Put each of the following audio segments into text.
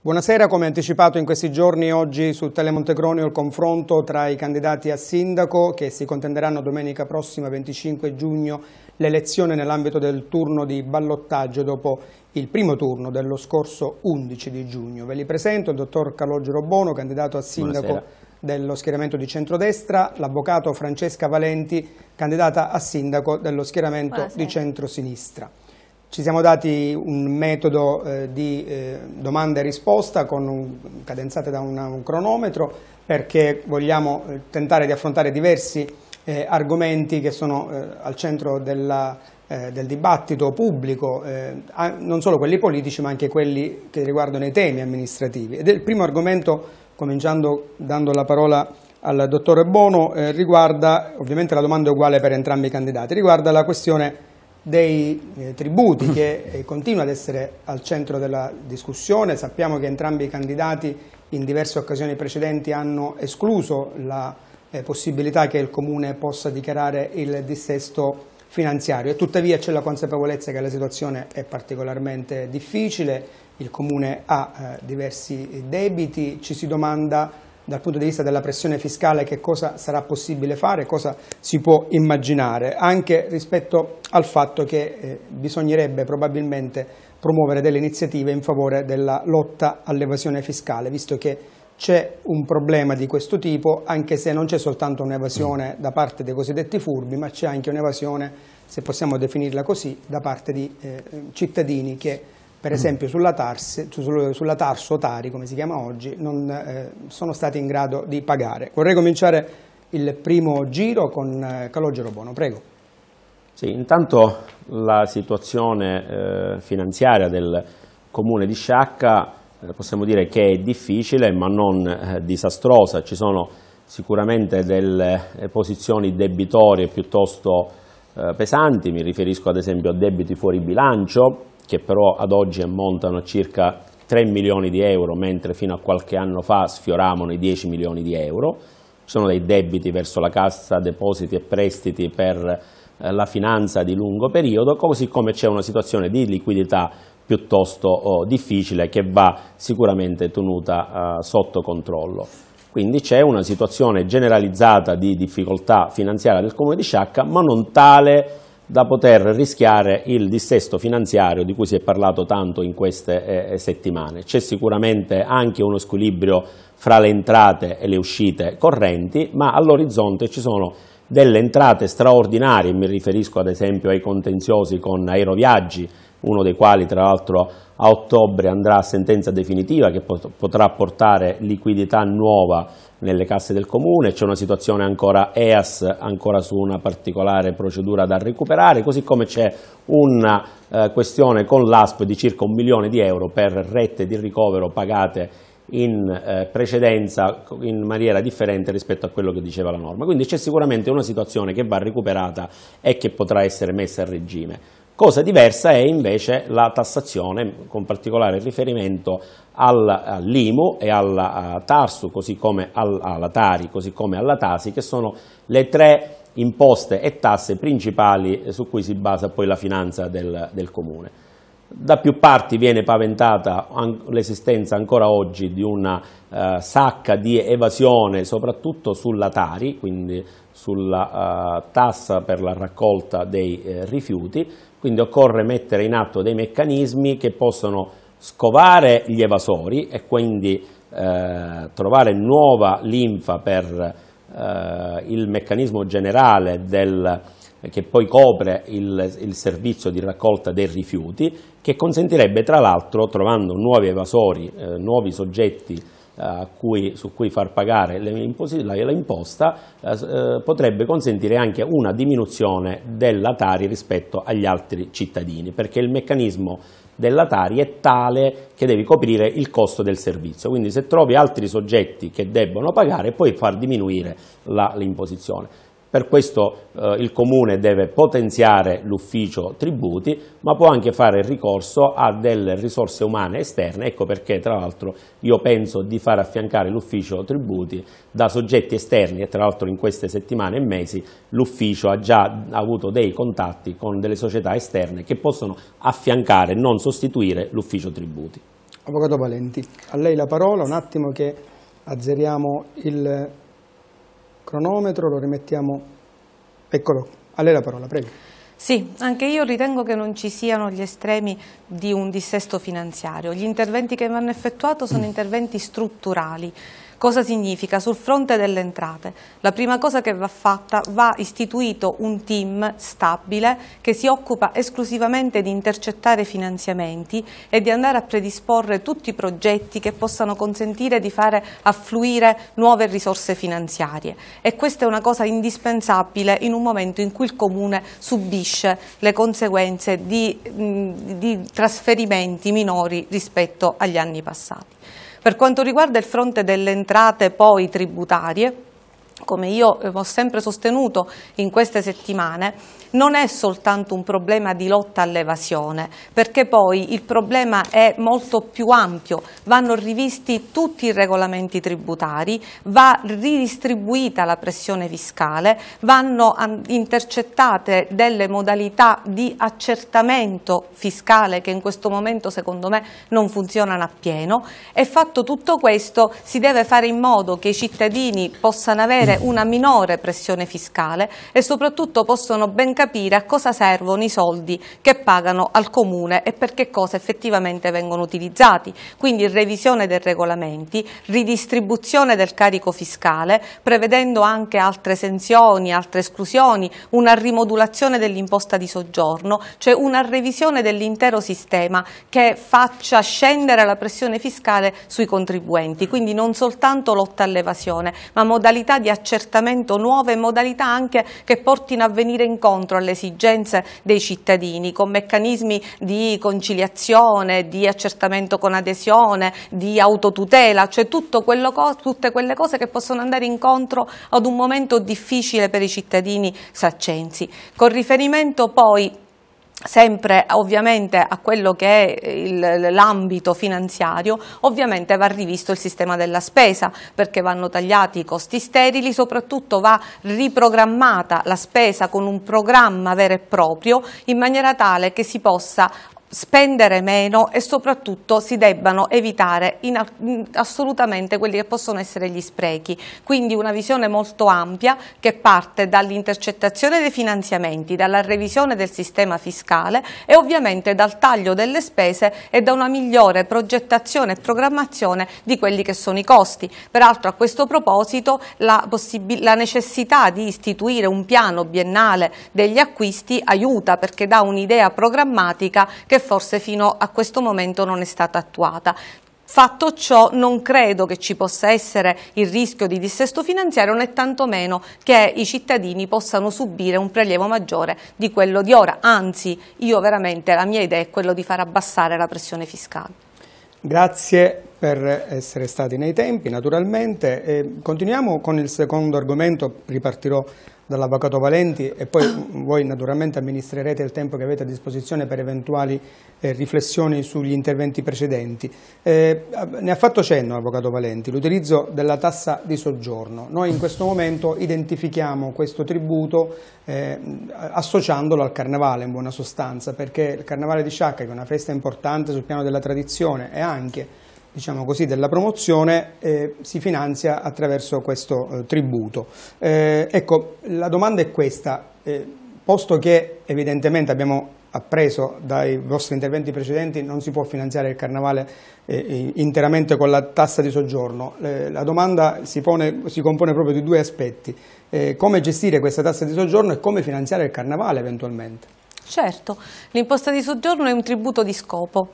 Buonasera, come anticipato in questi giorni oggi su Telemontecronio il confronto tra i candidati a sindaco che si contenderanno domenica prossima 25 giugno l'elezione nell'ambito del turno di ballottaggio dopo il primo turno dello scorso 11 di giugno. Ve li presento il dottor Calogero Bono, candidato a sindaco Buonasera. dello schieramento di centrodestra, l'avvocato Francesca Valenti, candidata a sindaco dello schieramento Buonasera. di centrosinistra. Ci siamo dati un metodo eh, di eh, domanda e risposta un, cadenzate da una, un cronometro perché vogliamo eh, tentare di affrontare diversi eh, argomenti che sono eh, al centro della, eh, del dibattito pubblico, non solo quelli politici ma anche quelli che riguardano i temi amministrativi. Ed il primo argomento, cominciando dando la parola al dottore Bono, riguarda, ovviamente la domanda è uguale per entrambi i candidati, riguarda la questione dei eh, tributi che eh, continua ad essere al centro della discussione. Sappiamo che entrambi i candidati in diverse occasioni precedenti hanno escluso la eh, possibilità che il Comune possa dichiarare il dissesto finanziario. E tuttavia c'è la consapevolezza che la situazione è particolarmente difficile, il Comune ha eh, diversi debiti, ci si domanda dal punto di vista della pressione fiscale che cosa sarà possibile fare, cosa si può immaginare, anche rispetto al fatto che eh, bisognerebbe probabilmente promuovere delle iniziative in favore della lotta all'evasione fiscale, visto che c'è un problema di questo tipo, anche se non c'è soltanto un'evasione da parte dei cosiddetti furbi, ma c'è anche un'evasione, se possiamo definirla così, da parte di eh, cittadini che per esempio sulla, Tars, sulla Tarso Tari, come si chiama oggi, non eh, sono stati in grado di pagare. Vorrei cominciare il primo giro con eh, Calogero Bono, prego. Sì, intanto la situazione eh, finanziaria del comune di Sciacca possiamo dire che è difficile ma non disastrosa, ci sono sicuramente delle posizioni debitorie piuttosto pesanti, mi riferisco ad esempio a debiti fuori bilancio, che però ad oggi ammontano a circa 3 milioni di euro, mentre fino a qualche anno fa sfioravano i 10 milioni di euro. Ci sono dei debiti verso la cassa depositi e prestiti per eh, la finanza di lungo periodo, così come c'è una situazione di liquidità piuttosto oh, difficile che va sicuramente tenuta uh, sotto controllo. Quindi c'è una situazione generalizzata di difficoltà finanziaria del Comune di Sciacca, ma non tale da poter rischiare il dissesto finanziario di cui si è parlato tanto in queste eh, settimane. C'è sicuramente anche uno squilibrio fra le entrate e le uscite correnti, ma all'orizzonte ci sono delle entrate straordinarie, mi riferisco ad esempio ai contenziosi con aeroviaggi, uno dei quali tra l'altro a ottobre andrà a sentenza definitiva che potrà portare liquidità nuova nelle casse del comune, c'è una situazione ancora EAS, ancora su una particolare procedura da recuperare, così come c'è una eh, questione con l'ASP di circa un milione di euro per rette di ricovero pagate in eh, precedenza in maniera differente rispetto a quello che diceva la norma. Quindi c'è sicuramente una situazione che va recuperata e che potrà essere messa a regime. Cosa diversa è invece la tassazione, con particolare riferimento all'IMU e alla TARSU, così come alla TARI, così come alla TASI, che sono le tre imposte e tasse principali su cui si basa poi la finanza del, del Comune. Da più parti viene paventata l'esistenza ancora oggi di una eh, sacca di evasione, soprattutto sulla Tari, quindi sulla eh, tassa per la raccolta dei eh, rifiuti, quindi occorre mettere in atto dei meccanismi che possono scovare gli evasori e quindi eh, trovare nuova linfa per eh, il meccanismo generale del, che poi copre il, il, servizio di raccolta dei rifiuti, che consentirebbe tra l'altro, trovando nuovi evasori, eh, nuovi soggetti cui, su cui far pagare l'imposta eh, eh, potrebbe consentire anche una diminuzione della Tari rispetto agli altri cittadini, perché il meccanismo della Tari è tale che devi coprire il costo del servizio, quindi se trovi altri soggetti che debbono pagare puoi far diminuire l'imposizione. Per questo eh, il Comune deve potenziare l'ufficio tributi, ma può anche fare ricorso a delle risorse umane esterne, ecco perché tra l'altro io penso di far affiancare l'ufficio tributi da soggetti esterni. E tra l'altro in queste settimane e mesi l'ufficio ha già avuto dei contatti con delle società esterne che possono affiancare, non sostituire l'ufficio tributi. Avvocato Valenti, a lei la parola, un attimo che azzeriamo il cronometro, lo rimettiamo, eccolo, a lei la parola, prego. Sì, anche io ritengo che non ci siano gli estremi di un dissesto finanziario. Gli interventi che vanno effettuati sono interventi strutturali Cosa significa? Sul fronte delle entrate, la prima cosa che va fatta, va istituito un team stabile che si occupa esclusivamente di intercettare finanziamenti e di andare a predisporre tutti i progetti che possano consentire di fare affluire nuove risorse finanziarie e questa è una cosa indispensabile in un momento in cui il Comune subisce le conseguenze di, di trasferimenti minori rispetto agli anni passati. Per quanto riguarda il fronte delle entrate poi tributarie, come io ho sempre sostenuto in queste settimane, non è soltanto un problema di lotta all'evasione, perché poi il problema è molto più ampio, vanno rivisti tutti i regolamenti tributari, va ridistribuita la pressione fiscale, vanno intercettate delle modalità di accertamento fiscale che in questo momento secondo me non funzionano appieno. E fatto tutto questo si deve fare in modo che i cittadini possano avere una minore pressione fiscale e soprattutto possono ben capire a cosa servono i soldi che pagano al Comune e per che cosa effettivamente vengono utilizzati. Quindi revisione dei regolamenti, ridistribuzione del carico fiscale, prevedendo anche altre esenzioni, altre esclusioni, una rimodulazione dell'imposta di soggiorno, cioè una revisione dell'intero sistema che faccia scendere la pressione fiscale sui contribuenti, quindi non soltanto lotta all'evasione, ma modalità di accertamento nuove, modalità anche che portino a venire incontro alle esigenze dei cittadini con meccanismi di conciliazione, di accertamento con adesione, di autotutela, cioè quello, tutte quelle cose che possono andare incontro ad un momento difficile per i cittadini saccensi. Con riferimento poi sempre ovviamente a quello che è l'ambito finanziario, ovviamente va rivisto il sistema della spesa perché vanno tagliati i costi sterili, soprattutto va riprogrammata la spesa con un programma vero e proprio in maniera tale che si possa spendere meno e soprattutto si debbano evitare in, assolutamente quelli che possono essere gli sprechi. Quindi una visione molto ampia che parte dall'intercettazione dei finanziamenti, dalla revisione del sistema fiscale e ovviamente dal taglio delle spese e da una migliore progettazione e programmazione di quelli che sono i costi. Peraltro a questo proposito la, la necessità di istituire un piano biennale degli acquisti aiuta perché dà un'idea programmatica che che forse fino a questo momento non è stata attuata. Fatto ciò non credo che ci possa essere il rischio di dissesto finanziario né tantomeno che i cittadini possano subire un prelievo maggiore di quello di ora, anzi io veramente la mia idea è quello di far abbassare la pressione fiscale. Grazie per essere stati nei tempi naturalmente. E continuiamo con il secondo argomento, ripartirò dall'Avvocato Valenti e poi voi naturalmente amministrerete il tempo che avete a disposizione per eventuali eh, riflessioni sugli interventi precedenti. Eh, ne ha fatto cenno Avvocato Valenti, l'utilizzo della tassa di soggiorno. Noi in questo momento identifichiamo questo tributo eh, associandolo al Carnevale in buona sostanza perché il Carnevale di Sciacca che è una festa importante sul piano della tradizione e anche diciamo così, della promozione eh, si finanzia attraverso questo eh, tributo. Eh, ecco, la domanda è questa, eh, posto che evidentemente abbiamo appreso dai vostri interventi precedenti non si può finanziare il carnavale eh, interamente con la tassa di soggiorno, eh, la domanda si, pone, si, compone proprio di due aspetti, come gestire questa tassa di soggiorno e come finanziare il carnavale eventualmente. Certo, l'imposta di soggiorno è un tributo di scopo.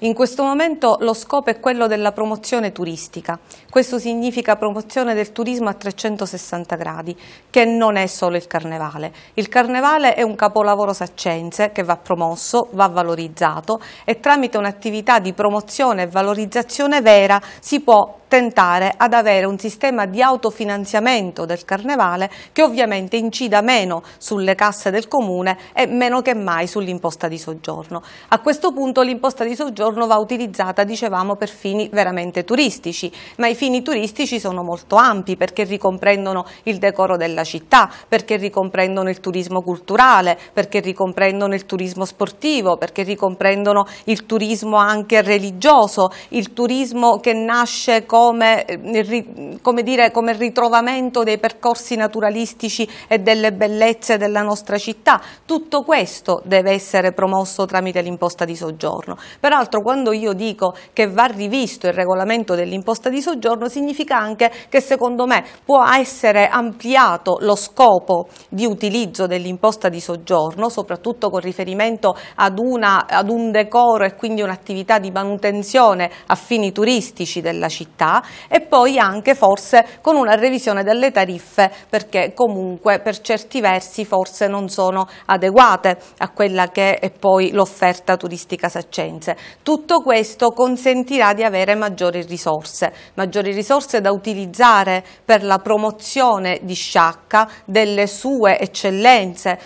In questo momento lo scopo è quello della promozione turistica. Questo significa promozione del turismo a 360 gradi, che non è solo il carnevale. Il carnevale è un capolavoro saccense che va promosso, va valorizzato e tramite un'attività di promozione e valorizzazione vera si può tentare ad avere un sistema di autofinanziamento del carnevale che ovviamente incida meno sulle casse del comune e meno che mai sull'imposta di soggiorno. A questo punto l'imposta di soggiorno va utilizzata, dicevamo, per fini veramente turistici, ma i fini fini turistici sono molto ampi perché ricomprendono il decoro della città, perché ricomprendono il turismo culturale, perché ricomprendono il turismo sportivo, perché ricomprendono il turismo anche religioso, il turismo che nasce come, eh, come, dire, come ritrovamento dei percorsi naturalistici e delle bellezze della nostra città. Tutto questo deve essere promosso tramite l'imposta di soggiorno. Peraltro quando io dico che va rivisto il regolamento dell'imposta di soggiorno significa anche che secondo me può essere ampliato lo scopo di utilizzo dell'imposta di soggiorno, soprattutto con riferimento ad, una, ad un decoro e quindi un'attività di manutenzione a fini turistici della città e poi anche forse con una revisione delle tariffe perché comunque per certi versi forse non sono adeguate a quella che è poi l'offerta turistica saccense. Tutto questo consentirà di avere maggiori risorse, maggiori risorse da utilizzare per la promozione di Sciacca, delle sue eccellenze,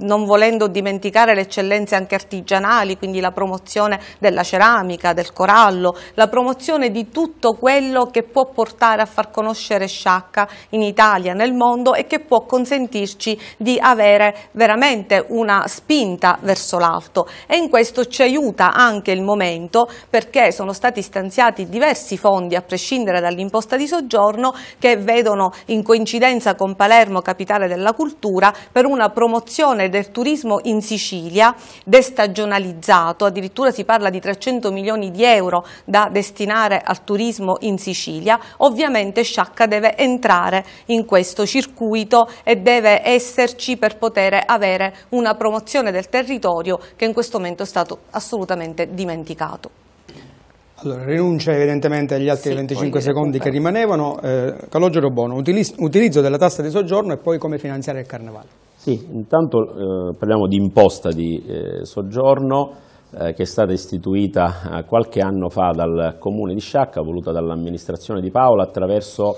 non volendo dimenticare le eccellenze anche artigianali, quindi la promozione della ceramica, del corallo, la promozione di tutto quello che può portare a far conoscere Sciacca in Italia, nel mondo e che può consentirci di avere veramente una spinta verso l'alto. E in questo ci aiuta anche il momento perché sono stati stanziati diversi fondi a prescindere dall'imposta di soggiorno che vedono in coincidenza con Palermo capitale della cultura per una promozione del turismo in Sicilia destagionalizzato, addirittura si parla di 300 milioni di euro da destinare al turismo in Sicilia, ovviamente Sciacca deve entrare in questo circuito e deve esserci per poter avere una promozione del territorio che in questo momento è stato assolutamente dimenticato. Allora, rinuncia evidentemente agli altri sì, 25 secondi che rimanevano. Eh, Calogero Bono, utilizzo della tassa di soggiorno e poi come finanziare il carnevale. Sì, intanto eh, parliamo di imposta di eh, soggiorno eh, che è stata istituita eh, qualche anno fa dal Comune di Sciacca, voluta dall'amministrazione di Paola attraverso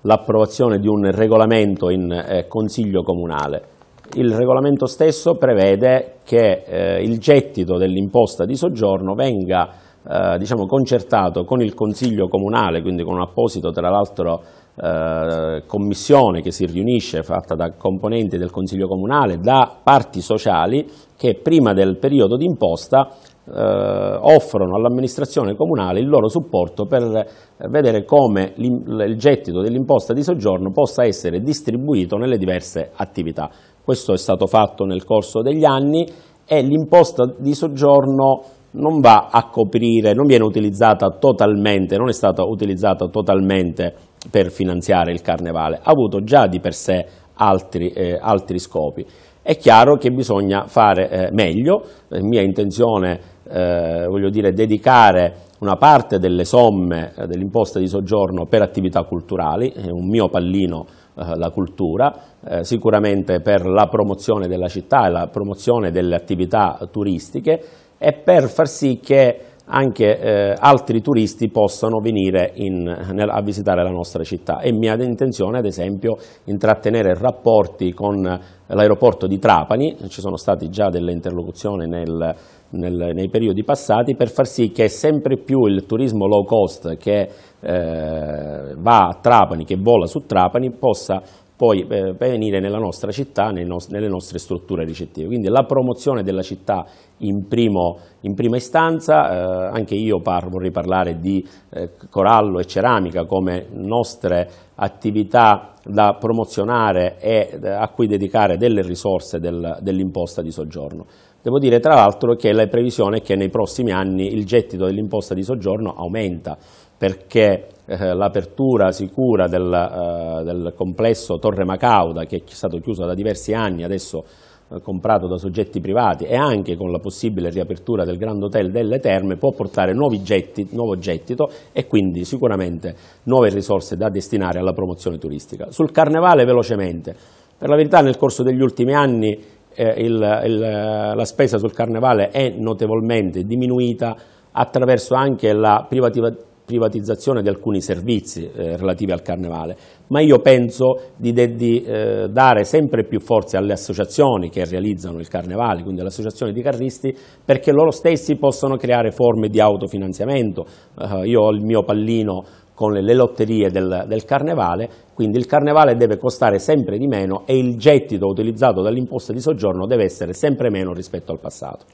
l'approvazione di un regolamento in eh, Consiglio Comunale. Il regolamento stesso prevede che eh, il gettito dell'imposta di soggiorno venga eh, diciamo, concertato con il Consiglio Comunale, quindi con un apposito tra l'altro eh, commissione che si riunisce fatta da componenti del Consiglio Comunale, da parti sociali che prima del periodo d'imposta eh, offrono all'amministrazione comunale il loro supporto per vedere come il gettito dell'imposta di soggiorno possa essere distribuito nelle diverse attività. Questo è stato fatto nel corso degli anni e l'imposta di soggiorno non va a coprire, non viene utilizzata totalmente, non è stata utilizzata totalmente per finanziare il carnevale, ha avuto già di per sé altri, eh, altri scopi. È chiaro che bisogna fare eh, meglio, è mia intenzione eh, voglio dire, dedicare una parte delle somme eh, dell'imposta di soggiorno per attività culturali, è un mio pallino eh, la cultura, eh, sicuramente per la promozione della città e la promozione delle attività turistiche e per far sì che anche eh, altri turisti possano venire in, nel, a visitare la nostra città. È mia intenzione, ad esempio, intrattenere rapporti con l'aeroporto di Trapani, ci sono state già delle interlocuzioni nel, nel, nei periodi passati, per far sì che sempre più il turismo low cost che eh, va a Trapani, che vola su Trapani, possa poi eh, venire nella nostra città, nelle nostre strutture ricettive. Quindi la promozione della città in, primo, in prima istanza, eh, anche io par vorrei parlare di eh, corallo e ceramica come nostre attività da promozionare e eh, a cui dedicare delle risorse del, dell'imposta di soggiorno. Devo dire tra l'altro che la previsione è che nei prossimi anni il gettito dell'imposta di soggiorno aumenta perché eh, l'apertura sicura del, eh, del, complesso Torre Macauda che è stato chiuso da diversi anni, adesso eh, comprato da soggetti privati e anche con la possibile riapertura del Grand Hotel delle Terme può portare getti, nuovo gettito e quindi sicuramente nuove risorse da destinare alla promozione turistica. Sul Carnevale velocemente, per la verità nel corso degli ultimi anni il, il, la spesa sul Carnevale è notevolmente diminuita attraverso anche la privatizzazione privatizzazione di alcuni servizi eh, relativi al Carnevale, ma io penso di, de, di eh, dare sempre più forza alle associazioni che realizzano il Carnevale, quindi alle associazioni di carristi, perché loro stessi possano creare forme di autofinanziamento. Eh, io ho il mio pallino con le lotterie del, del, carnevale, quindi il carnevale deve costare sempre di meno e il gettito utilizzato dall'imposta di soggiorno deve essere sempre meno rispetto al passato.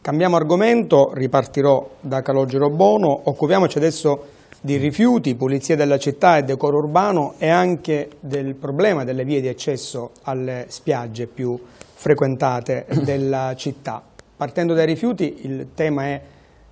Cambiamo argomento, ripartirò da Calogero Bono, occupiamoci adesso di rifiuti, pulizia della città e decoro urbano e anche del problema delle vie di accesso alle spiagge più frequentate della città. Partendo dai rifiuti il tema è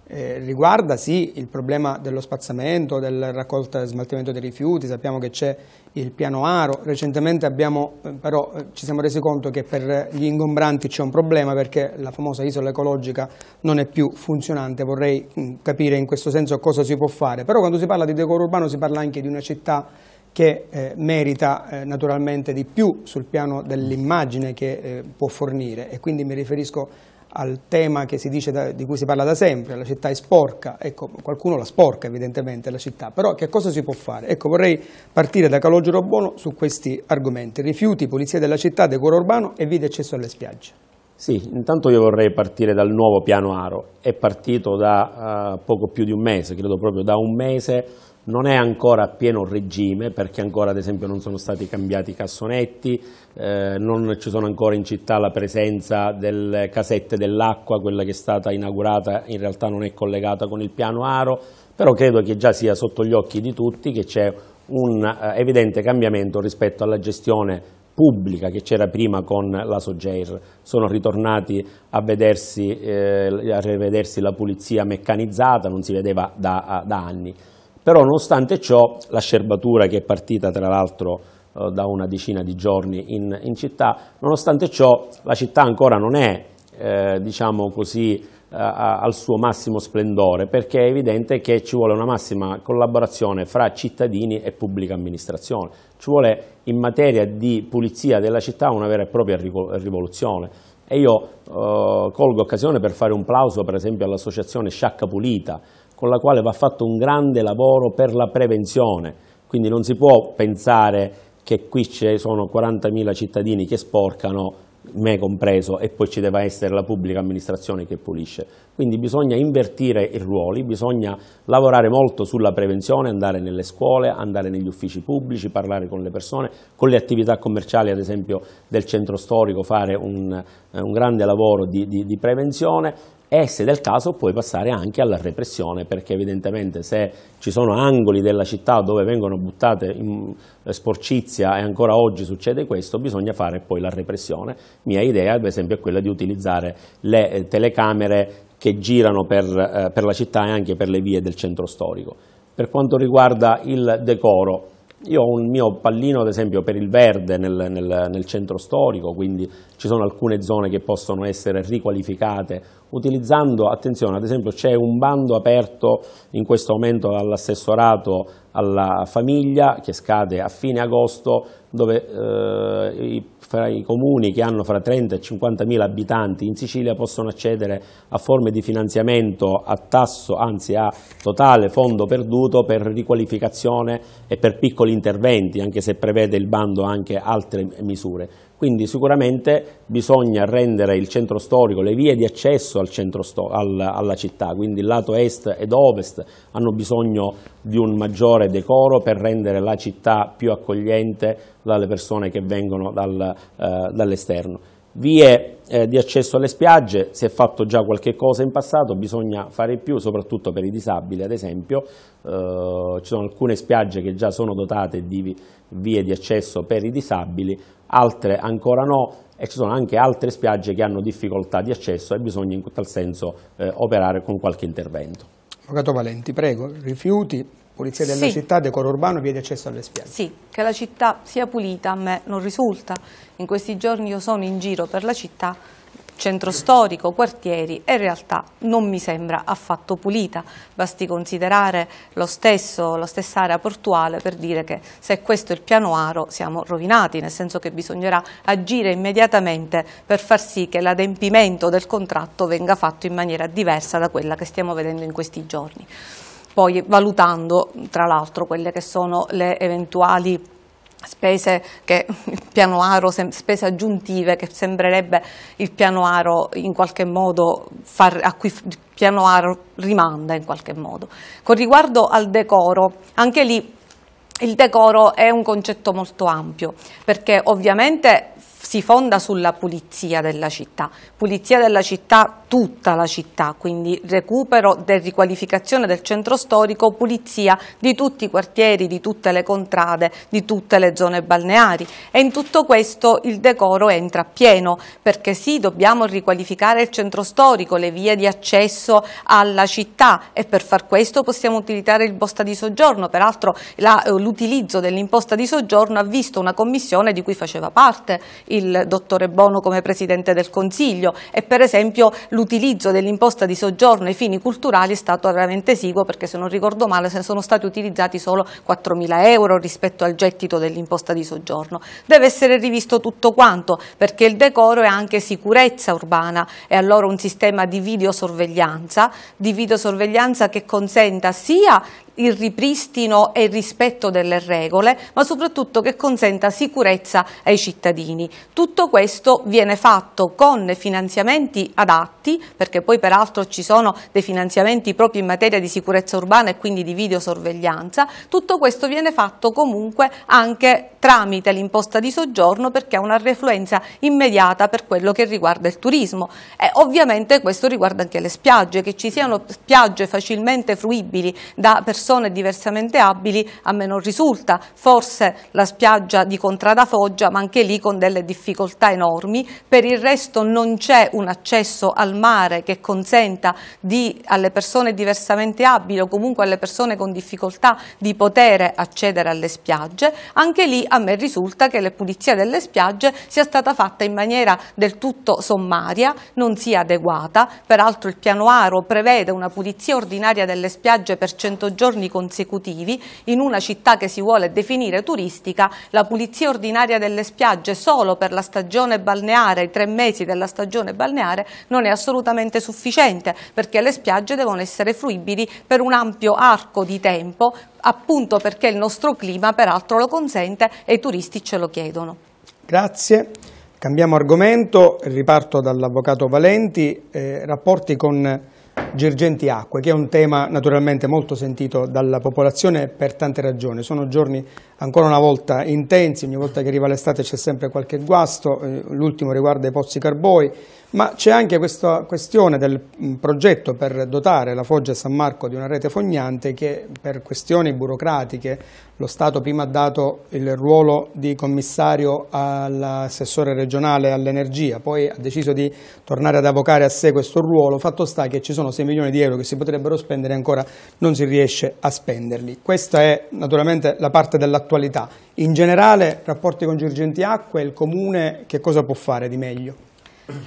eh, riguarda sì il problema dello spazzamento, della raccolta e smaltimento dei rifiuti, sappiamo che c'è il piano Aro, recentemente abbiamo, eh, però eh, ci siamo resi conto che per gli ingombranti c'è un problema perché la famosa isola ecologica non è più funzionante, vorrei mm, capire in questo senso cosa si può fare, però quando si parla di decoro urbano si parla anche di una città che eh, merita eh, naturalmente di più sul piano dell'immagine che eh, può fornire. E quindi mi riferisco al tema da, di cui si parla da sempre, la città è sporca, ecco, qualcuno la sporca evidentemente la città, però che cosa si può fare? Ecco, vorrei partire da Calogero Bono su questi argomenti, rifiuti, pulizia della città, decoro urbano e via di accesso alle spiagge. Sì, intanto io vorrei partire dal nuovo piano Aro, è partito da uh, poco più di un mese, credo proprio da un mese, non è ancora a pieno regime perché ancora ad esempio non sono stati cambiati i cassonetti, eh, non ci sono ancora in città la presenza delle casette dell'acqua, quella che è stata inaugurata in realtà non è collegata con il piano Aro, però credo che già sia sotto gli occhi di tutti che c'è un eh, evidente cambiamento rispetto alla gestione pubblica che c'era prima con la Sogeir, sono ritornati a vedersi, eh, a rivedersi la pulizia meccanizzata, non si vedeva da, da anni. Però nonostante ciò la scerbatura che è partita tra l'altro eh, da una decina di giorni in, in, città, nonostante ciò la città ancora non è eh, diciamo così, eh, al suo massimo splendore perché è evidente che ci vuole una massima collaborazione fra cittadini e pubblica amministrazione, ci vuole in materia di pulizia della città una vera e propria rivoluzione. E io eh, colgo occasione per fare un plauso per esempio all'associazione Sciacca Pulita con la quale va fatto un grande lavoro per la prevenzione, quindi non si può pensare che qui ci sono 40.000 cittadini che sporcano me compreso, e poi ci deve essere la pubblica amministrazione che pulisce. Quindi bisogna invertire i ruoli, bisogna lavorare molto sulla prevenzione, andare nelle scuole, andare negli uffici pubblici, parlare con le persone, con le attività commerciali ad esempio del centro storico, fare un, un grande lavoro di, di, di prevenzione e se del caso puoi passare anche alla repressione perché evidentemente se ci sono angoli della città dove vengono buttate in sporcizia e ancora oggi succede questo bisogna fare poi la repressione. Mia idea ad esempio è quella di utilizzare le eh, telecamere che girano per, eh, per la città e anche per le vie del centro storico. Per quanto riguarda il decoro io ho un mio pallino ad esempio per il verde nel, nel, nel, centro storico, quindi ci sono alcune zone che possono essere riqualificate utilizzando, attenzione ad esempio c'è un bando aperto in questo momento dall'assessorato alla famiglia che scade a fine agosto dove eh, i, i comuni che hanno fra 30 e 50 mila abitanti in Sicilia possono accedere a forme di finanziamento a tasso, anzi a totale fondo perduto per riqualificazione e per piccoli interventi, anche se prevede il bando anche altre misure. Quindi sicuramente bisogna rendere il centro storico, le vie di accesso al al, alla città, quindi il lato est ed ovest hanno bisogno di un maggiore decoro per rendere la città più accogliente dalle persone che vengono dal, eh, dall'esterno. Vie eh, di accesso alle spiagge, si è fatto già qualche cosa in passato, bisogna fare più, soprattutto per i disabili ad esempio, eh, ci sono alcune spiagge che già sono dotate di vie di accesso per i disabili, altre ancora no e ci sono anche altre spiagge che hanno difficoltà di accesso e bisogna in tal senso eh, operare con qualche intervento. Avvocato Valenti, prego, rifiuti, pulizia della sì. città, decoro urbano, via di accesso alle spiagge. Sì, che la città sia pulita a me non risulta. In questi giorni io sono in giro per la città centro storico, quartieri e in realtà non mi sembra affatto pulita, basti considerare lo stesso, la stessa area portuale per dire che se questo è il piano aro siamo rovinati, nel senso che bisognerà agire immediatamente per far sì che l'adempimento del contratto venga fatto in maniera diversa da quella che stiamo vedendo in questi giorni. Poi valutando tra l'altro quelle che sono le eventuali spese che piano aro, spese aggiuntive che sembrerebbe il piano aro in qualche modo far, a cui il piano aro rimanda in qualche modo. Con riguardo al decoro, anche lì il decoro è un concetto molto ampio perché ovviamente si fonda sulla pulizia della città, pulizia della città, tutta la città, quindi recupero e riqualificazione del centro storico, pulizia di tutti i quartieri, di tutte le contrade, di tutte le zone balneari. E in tutto questo il decoro entra pieno perché sì, dobbiamo riqualificare il centro storico, le vie di accesso alla città e per far questo possiamo utilizzare l'imposta di soggiorno, peraltro l'utilizzo dell'imposta di soggiorno ha visto una commissione di cui faceva parte il dottore Bono come Presidente del Consiglio e per esempio l'utilizzo dell'imposta di soggiorno ai fini culturali è stato veramente esiguo perché se non ricordo male se ne sono stati utilizzati solo 4.000 euro rispetto al gettito dell'imposta di soggiorno. Deve essere rivisto tutto quanto perché il decoro è anche sicurezza urbana e allora un sistema di videosorveglianza, di videosorveglianza che consenta sia il ripristino e il rispetto delle regole, ma soprattutto che consenta sicurezza ai cittadini. Tutto questo viene fatto con finanziamenti adatti, perché poi peraltro ci sono dei finanziamenti proprio in materia di sicurezza urbana e quindi di videosorveglianza, tutto questo viene fatto comunque anche tramite l'imposta di soggiorno perché ha una refluenza immediata per quello che riguarda il turismo e ovviamente questo riguarda anche le spiagge, che ci siano spiagge facilmente fruibili da persone diversamente abili a me non risulta, forse la spiaggia di Contrada Foggia ma anche lì con delle difficoltà enormi, per il resto non c'è un accesso al mare che consenta di, alle persone diversamente abili o comunque alle persone con difficoltà di poter accedere alle spiagge, anche lì a me risulta che la pulizia delle spiagge sia stata fatta in maniera del tutto sommaria, non sia adeguata, peraltro il piano Aro prevede una pulizia ordinaria delle spiagge per 100 giorni consecutivi, in una città che si vuole definire turistica, la pulizia ordinaria delle spiagge solo per la stagione balneare, i tre mesi della stagione balneare, non è assolutamente sufficiente, perché le spiagge devono essere fruibili per un ampio arco di tempo, appunto perché il nostro clima peraltro lo consente e i turisti ce lo chiedono. Grazie. Cambiamo argomento, riparto dall'Avvocato Valenti, eh, rapporti con Girgenti Acque, che è un tema naturalmente molto sentito dalla popolazione per tante ragioni. Sono giorni ancora una volta intensi, ogni volta che arriva l'estate c'è sempre qualche guasto, eh, l'ultimo riguarda i pozzi carboi, ma c'è anche questa questione del mm, progetto per dotare la Foggia San Marco di una rete fognante che per questioni burocratiche lo Stato prima ha dato il ruolo di commissario all'assessore regionale all'energia, poi ha deciso di tornare ad avvocare a sé questo ruolo, fatto sta che ci sono 6 milioni di euro che si potrebbero spendere e ancora non si riesce a spenderli. Questa è naturalmente la parte dell'attualità. In generale, rapporti con Girgenti Acque, il Comune che cosa può fare di meglio?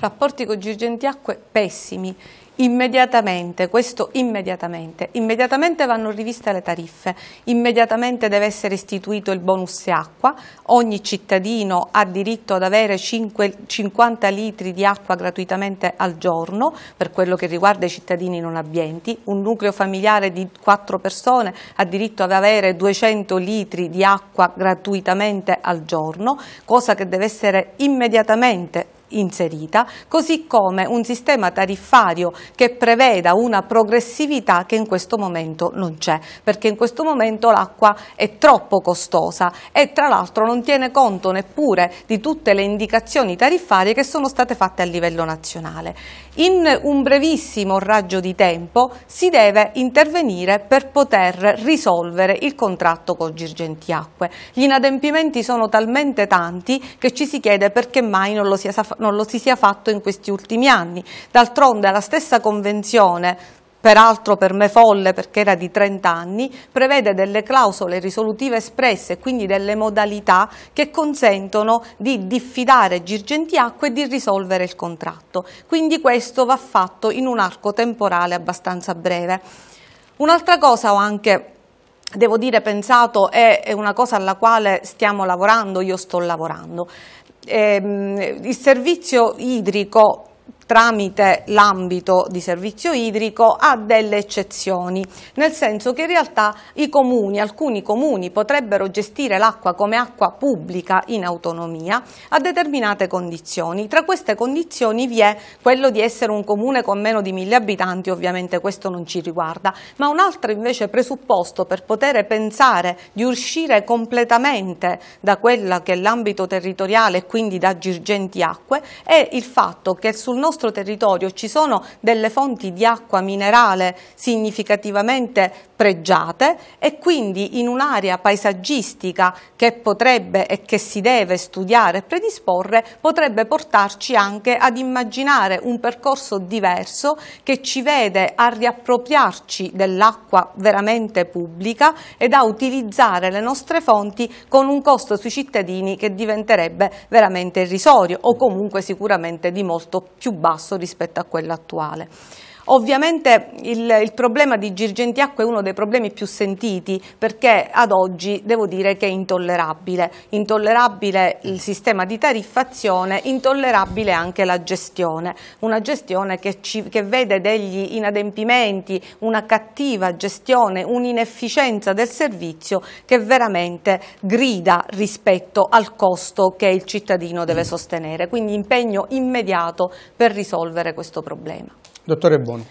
Rapporti con Girgenti Acque pessimi. Immediatamente, questo immediatamente, immediatamente vanno riviste le tariffe, immediatamente deve essere istituito il bonus acqua, ogni cittadino ha diritto ad avere 5, 50 litri di acqua gratuitamente al giorno per quello che riguarda i cittadini non abbienti, un nucleo familiare di 4 persone ha diritto ad avere 200 litri di acqua gratuitamente al giorno, cosa che deve essere immediatamente inserita, così come un sistema tariffario che preveda una progressività che in questo momento non c'è, perché in questo momento l'acqua è troppo costosa e tra l'altro non tiene conto neppure di tutte le indicazioni tariffarie che sono state fatte a livello nazionale. In un brevissimo raggio di tempo si deve intervenire per poter risolvere il contratto con Girgenti Acque. Gli inadempimenti sono talmente tanti che ci si chiede perché mai non lo, sia, non lo si sia fatto in questi ultimi anni. D'altronde la stessa convenzione peraltro per me folle perché era di 30 anni, prevede delle clausole risolutive espresse, quindi delle modalità che consentono di diffidare Girgenti Acque e di risolvere il contratto. Quindi questo va fatto in un arco temporale abbastanza breve. Un'altra cosa ho anche devo dire pensato è una cosa alla quale stiamo lavorando, io sto lavorando. Ehm, il servizio idrico tramite l'ambito di servizio idrico ha delle eccezioni, nel senso che in realtà i comuni, alcuni comuni potrebbero gestire l'acqua come acqua pubblica in autonomia a determinate condizioni. Tra queste condizioni vi è quello di essere un comune con meno di mille abitanti, ovviamente questo non ci riguarda, ma un altro invece presupposto per poter pensare di uscire completamente da quella che è l'ambito territoriale e quindi da Girgenti Acque è il fatto che sul nostro territorio ci sono delle fonti di acqua minerale significativamente pregiate e quindi in un'area paesaggistica che potrebbe e che si deve studiare e predisporre potrebbe portarci anche ad immaginare un percorso diverso che ci vede a riappropriarci dell'acqua veramente pubblica ed a utilizzare le nostre fonti con un costo sui cittadini che diventerebbe veramente irrisorio o comunque sicuramente di molto più basso rispetto a quello attuale. Ovviamente il, il, problema di Girgenti Acqua è uno dei problemi più sentiti perché ad oggi devo dire che è intollerabile, intollerabile il sistema di tariffazione, intollerabile anche la gestione, una gestione che, ci, che vede degli inadempimenti, una cattiva gestione, un'inefficienza del servizio che veramente grida rispetto al costo che il cittadino deve sostenere, quindi impegno immediato per risolvere questo problema. Dottore Boni,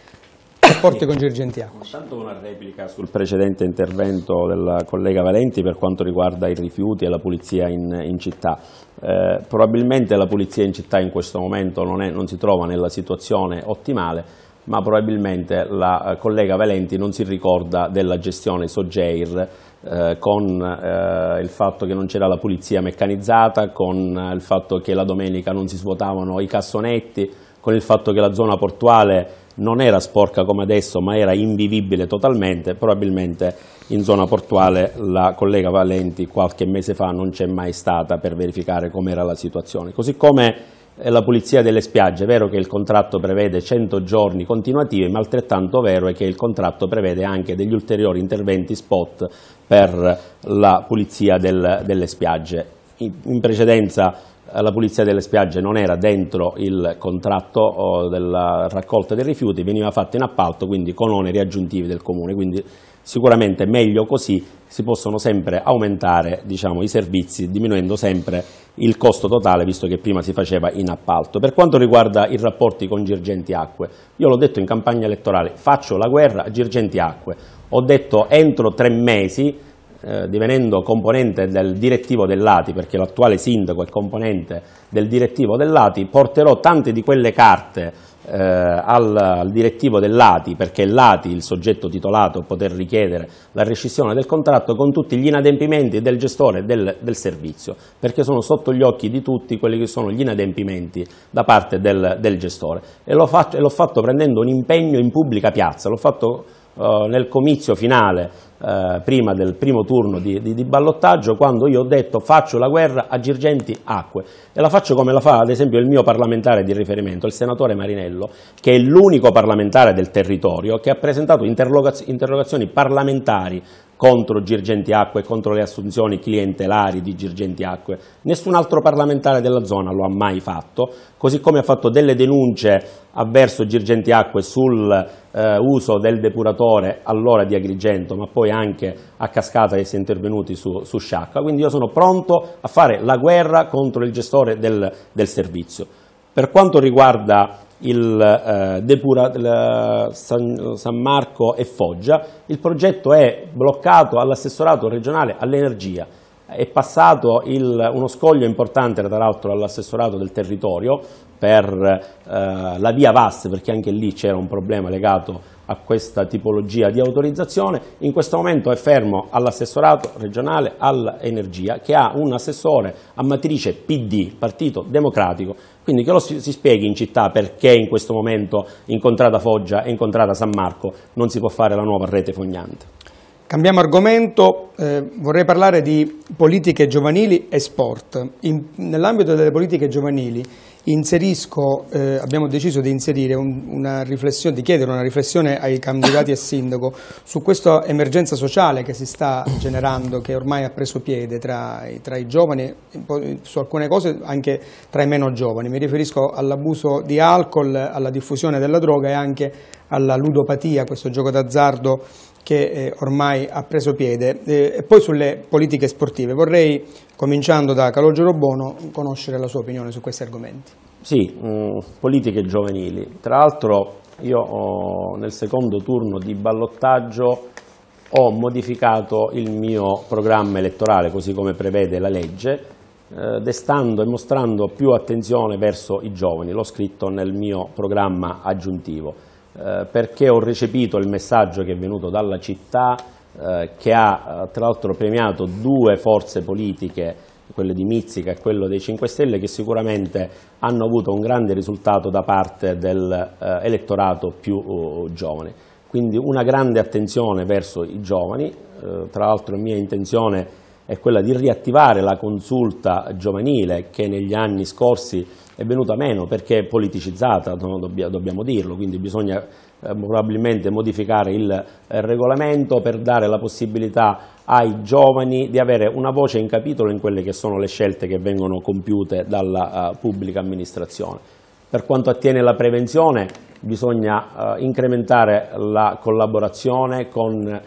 rapporti con Girgenti Acqua. Intanto una replica sul precedente intervento della collega Valenti per quanto riguarda i rifiuti e la pulizia in, in città. Eh, probabilmente la pulizia in città in questo momento non, è, non si trova nella situazione ottimale, ma probabilmente la eh, collega Valenti non si ricorda della gestione Sogeir eh, con eh, il fatto che non c'era la pulizia meccanizzata, con eh, il fatto che la domenica non si svuotavano i cassonetti, con il fatto che la zona portuale non era sporca come adesso ma era invivibile totalmente, probabilmente in zona portuale la collega Valenti qualche mese fa non c'è mai stata per verificare com'era la situazione. Così come eh, la pulizia delle spiagge, è vero che il contratto prevede 100 giorni continuativi, ma altrettanto vero è che il contratto prevede anche degli ulteriori interventi spot per la pulizia del, delle spiagge. In, in precedenza la pulizia delle spiagge non era dentro il contratto della raccolta dei rifiuti, veniva fatta in appalto, quindi con oneri aggiuntivi del Comune, quindi sicuramente meglio così, si possono sempre aumentare diciamo, i servizi diminuendo sempre il costo totale visto che prima si faceva in appalto. Per quanto riguarda i rapporti con Girgenti Acque, io l'ho detto in campagna elettorale, faccio la guerra a Girgenti Acque, ho detto entro tre mesi eh, divenendo componente del direttivo dell'ATI, perché l'attuale sindaco è componente del direttivo dell'ATI, porterò tante di quelle carte eh, al, al, direttivo dell'ATI, perché è l'ATI il soggetto titolato a poter richiedere la rescissione del contratto con tutti gli inadempimenti del gestore del, del servizio, perché sono sotto gli occhi di tutti quelli che sono gli inadempimenti da parte del, del gestore. E l'ho fatto, fatto prendendo un impegno in pubblica piazza, l'ho fatto eh, nel comizio finale eh, prima del primo turno di, di, di, ballottaggio quando io ho detto faccio la guerra a Girgenti Acque e la faccio come la fa ad esempio il mio parlamentare di riferimento, il senatore Marinello, che è l'unico parlamentare del territorio che ha presentato interrogazioni parlamentari contro Girgenti Acque contro le assunzioni clientelari di Girgenti Acque. Nessun altro parlamentare della zona lo ha mai fatto, così come ha fatto delle denunce avverso Girgenti Acque sul eh, del depuratore allora di Agrigento, ma poi anche a cascata che si è intervenuti su, su Sciacca. Quindi io sono pronto a fare la guerra contro il gestore del, del servizio. Per quanto riguarda il, eh, depura, il San, San, Marco e Foggia, il progetto è bloccato all'assessorato regionale all'energia, è passato il, uno scoglio importante tra l'altro all'assessorato del territorio per eh, la via VAS perché anche lì c'era un problema legato a questa tipologia di autorizzazione, in questo momento è fermo all'assessorato regionale all'energia che ha un assessore a matrice PD, Partito Democratico, quindi che lo si, si spieghi in città perché in questo momento in Contrada Foggia e in Contrada San Marco non si può fare la nuova rete fognante. Cambiamo argomento, eh, vorrei parlare di politiche giovanili e sport. Nell'ambito delle politiche giovanili eh, abbiamo deciso di un, di chiedere una riflessione ai candidati a sindaco su questa emergenza sociale che si sta generando, che ormai ha preso piede tra, tra i giovani, su alcune cose anche tra i meno giovani. Mi riferisco all'abuso di alcol, alla diffusione della droga e anche alla ludopatia, questo gioco d'azzardo che eh, ormai ha preso piede. Eh, e poi sulle politiche sportive, vorrei, cominciando da Calogero Bono, conoscere la sua opinione su questi argomenti. Sì, mh, mm, politiche giovanili. Tra l'altro io ho, nel secondo turno di ballottaggio ho modificato il mio programma elettorale, così come prevede la legge, eh, destando e mostrando più attenzione verso i giovani. L'ho scritto nel mio programma aggiuntivo. Eh, perché ho recepito il messaggio che è venuto dalla città eh, che ha eh, tra l'altro premiato due forze politiche, quelle di Mizzica e quello dei 5 Stelle, che sicuramente hanno avuto un grande risultato da parte dell'elettorato più uh, giovane. Quindi una grande attenzione verso i giovani, eh, tra l'altro mia intenzione è quella di riattivare la consulta giovanile che negli anni scorsi è venuta meno perché è politicizzata, dobbiamo dirlo, quindi bisogna eh, probabilmente modificare il eh, regolamento per dare la possibilità ai giovani di avere una voce in capitolo in quelle che sono le scelte che vengono compiute dalla uh, pubblica amministrazione. Per quanto attiene la prevenzione bisogna incrementare la collaborazione con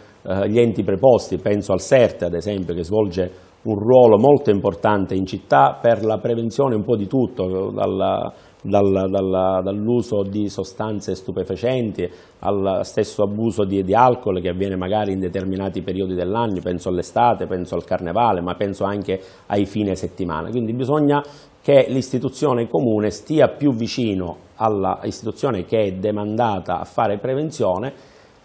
gli enti preposti, penso al CERT ad esempio che svolge un ruolo molto importante in città per la prevenzione un po' di tutto, dalla, dal, dal, dall'uso di sostanze stupefacenti al stesso abuso di, di, alcol che avviene magari in determinati periodi dell'anno, penso all'estate, penso al carnevale, ma penso anche ai fine settimana. Quindi bisogna che l'istituzione comune stia più vicino all'istituzione che è demandata a fare prevenzione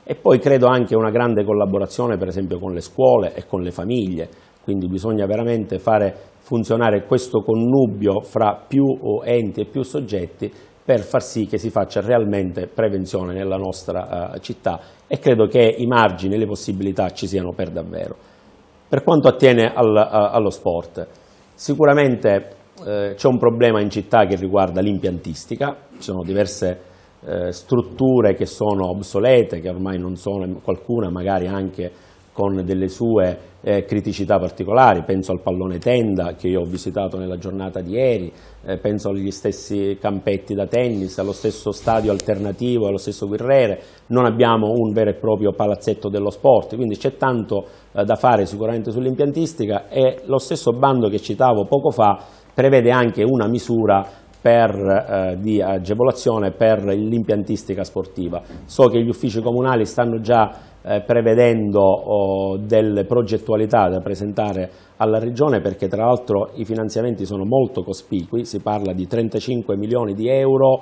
e poi credo anche una grande collaborazione per esempio con le scuole e con le famiglie quindi bisogna veramente fare funzionare questo connubio fra più enti e più soggetti per far sì che si faccia realmente prevenzione nella nostra uh, città e credo che i margini e le possibilità ci siano per davvero. Per quanto attiene al, uh, allo sport, sicuramente uh, c'è un problema in città che riguarda l'impiantistica, ci sono diverse strutture che sono obsolete, che ormai non sono, qualcuna magari anche con delle sue eh, criticità particolari, penso al pallone tenda che io ho visitato nella giornata di ieri, eh, penso agli stessi campetti da tennis, allo stesso stadio alternativo, allo stesso Guerrere, non abbiamo un vero e proprio palazzetto dello sport, quindi c'è tanto eh, da fare sicuramente sull'impiantistica e lo stesso bando che citavo poco fa prevede anche una misura per, eh, di agevolazione per l'impiantistica sportiva. So che gli uffici comunali stanno già eh, prevedendo oh, delle progettualità da presentare alla Regione perché tra l'altro i finanziamenti sono molto cospicui, si parla di 35 milioni di euro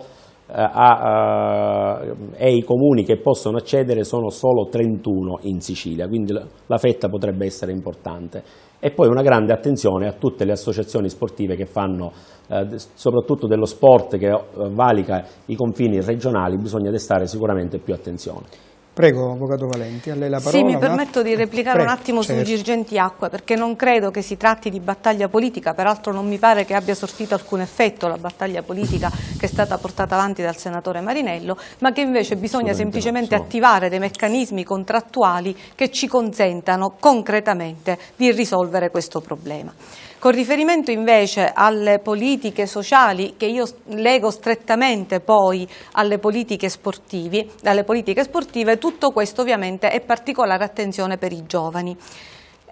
eh, a, uh, e i comuni che possono accedere sono solo 31 in Sicilia, quindi la, la fetta potrebbe essere importante. E poi una grande attenzione a tutte le associazioni sportive che fanno, eh, soprattutto dello sport che eh, valica i confini regionali, bisogna destare sicuramente più attenzione. Prego, Avvocato Valenti, a lei la parola. Sì, mi permetto di replicare Prego, un attimo certo. sui girgenti acque, perché non credo che si tratti di battaglia politica, peraltro non mi pare che abbia sortito alcun effetto la battaglia politica che è stata portata avanti dal senatore Marinello, ma che invece bisogna semplicemente attivare dei meccanismi contrattuali che ci consentano concretamente di risolvere questo problema. Con riferimento invece alle politiche sociali, che io lego strettamente poi alle politiche, sportivi, alle politiche sportive, tutto questo ovviamente è particolare attenzione per i giovani.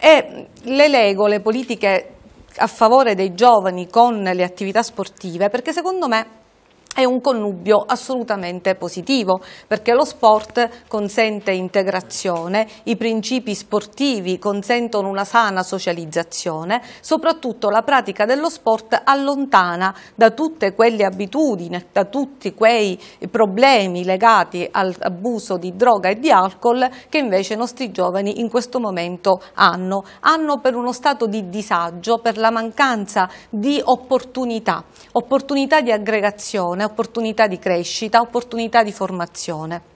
E le lego le politiche a favore dei giovani con le attività sportive perché secondo me è un connubio assolutamente positivo perché lo sport consente integrazione, i principi sportivi consentono una sana socializzazione, soprattutto la pratica dello sport allontana da tutte quelle abitudini, da tutti quei problemi legati all'abuso di droga e di alcol che invece i nostri giovani in questo momento hanno. Hanno per uno stato di disagio, per la mancanza di opportunità, opportunità di aggregazione opportunità di crescita, opportunità di formazione.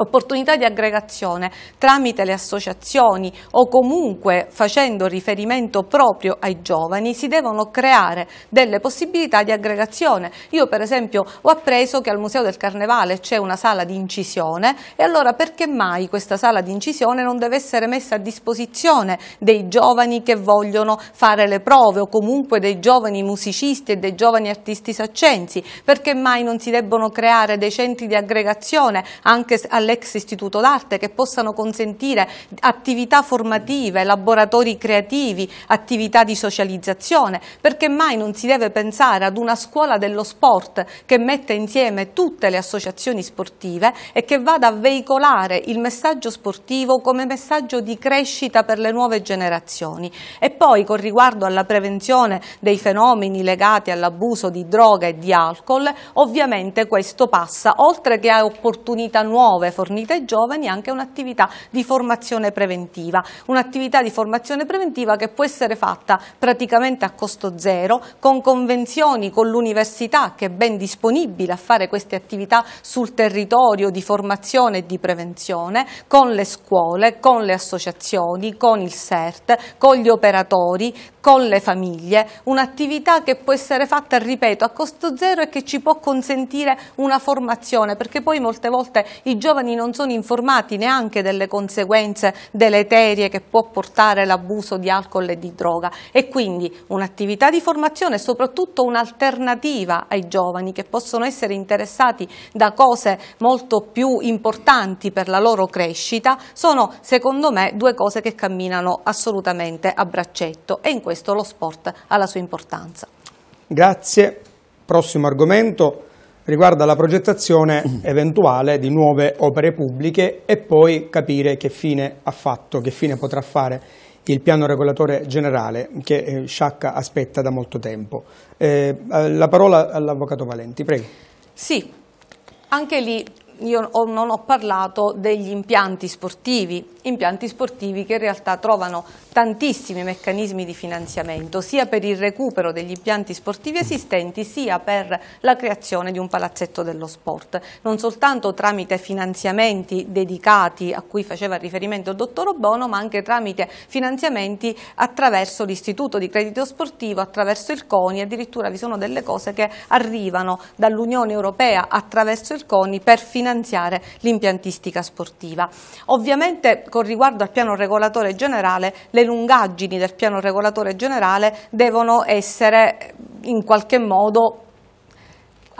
Opportunità di aggregazione tramite le associazioni o comunque facendo riferimento proprio ai giovani si devono creare delle possibilità di aggregazione. Io per esempio ho appreso che al Museo del Carnevale c'è una sala di incisione e allora perché mai questa sala di incisione non deve essere messa a disposizione dei giovani che vogliono fare le prove o comunque dei giovani musicisti e dei giovani artisti saccensi? Perché mai non si debbono creare dei centri di aggregazione anche alle all'ex istituto d'arte che possano consentire attività formative, laboratori creativi, attività di socializzazione, perché mai non si deve pensare ad una scuola dello sport che metta insieme tutte le associazioni sportive e che vada a veicolare il messaggio sportivo come messaggio di crescita per le nuove generazioni. E poi con riguardo alla prevenzione dei fenomeni legati all'abuso di droga e di alcol, ovviamente questo passa, oltre che a opportunità nuove fornite ai giovani anche un'attività di formazione preventiva, un'attività di formazione preventiva che può essere fatta praticamente a costo zero, con convenzioni con l'università che è ben disponibile a fare queste attività sul territorio di formazione e di prevenzione, con le scuole, con le associazioni, con il CERT, con gli operatori, con le famiglie, un'attività che può essere fatta, ripeto, a costo zero e che ci può consentire una formazione, perché poi molte volte i giovani non sono informati neanche delle conseguenze deleterie che può portare l'abuso di alcol e di droga. E quindi un'attività di formazione e soprattutto un'alternativa ai giovani che possono essere interessati da cose molto più importanti per la loro crescita sono secondo me due cose che camminano assolutamente a braccetto. E in lo sport ha la sua importanza. Grazie. Prossimo argomento riguarda la progettazione eventuale di nuove opere pubbliche e poi capire che fine ha fatto, che fine potrà fare il piano regolatore generale che eh, Sciacca aspetta da molto tempo. Eh, la parola all'Avvocato Valenti, prego. Sì, anche lì io non ho parlato degli impianti sportivi, impianti sportivi che in realtà trovano tantissimi meccanismi di finanziamento, sia per il recupero degli impianti sportivi esistenti, sia per la creazione di un palazzetto dello sport, non soltanto tramite finanziamenti dedicati a cui faceva riferimento il dottor Obono, ma anche tramite finanziamenti attraverso l'Istituto di Credito Sportivo, attraverso il CONI, addirittura vi sono delle cose che arrivano dall'Unione Europea attraverso il CONI per finanziare l'impiantistica sportiva. Ovviamente con riguardo al piano regolatore generale, le lungaggini del piano regolatore generale devono essere in qualche modo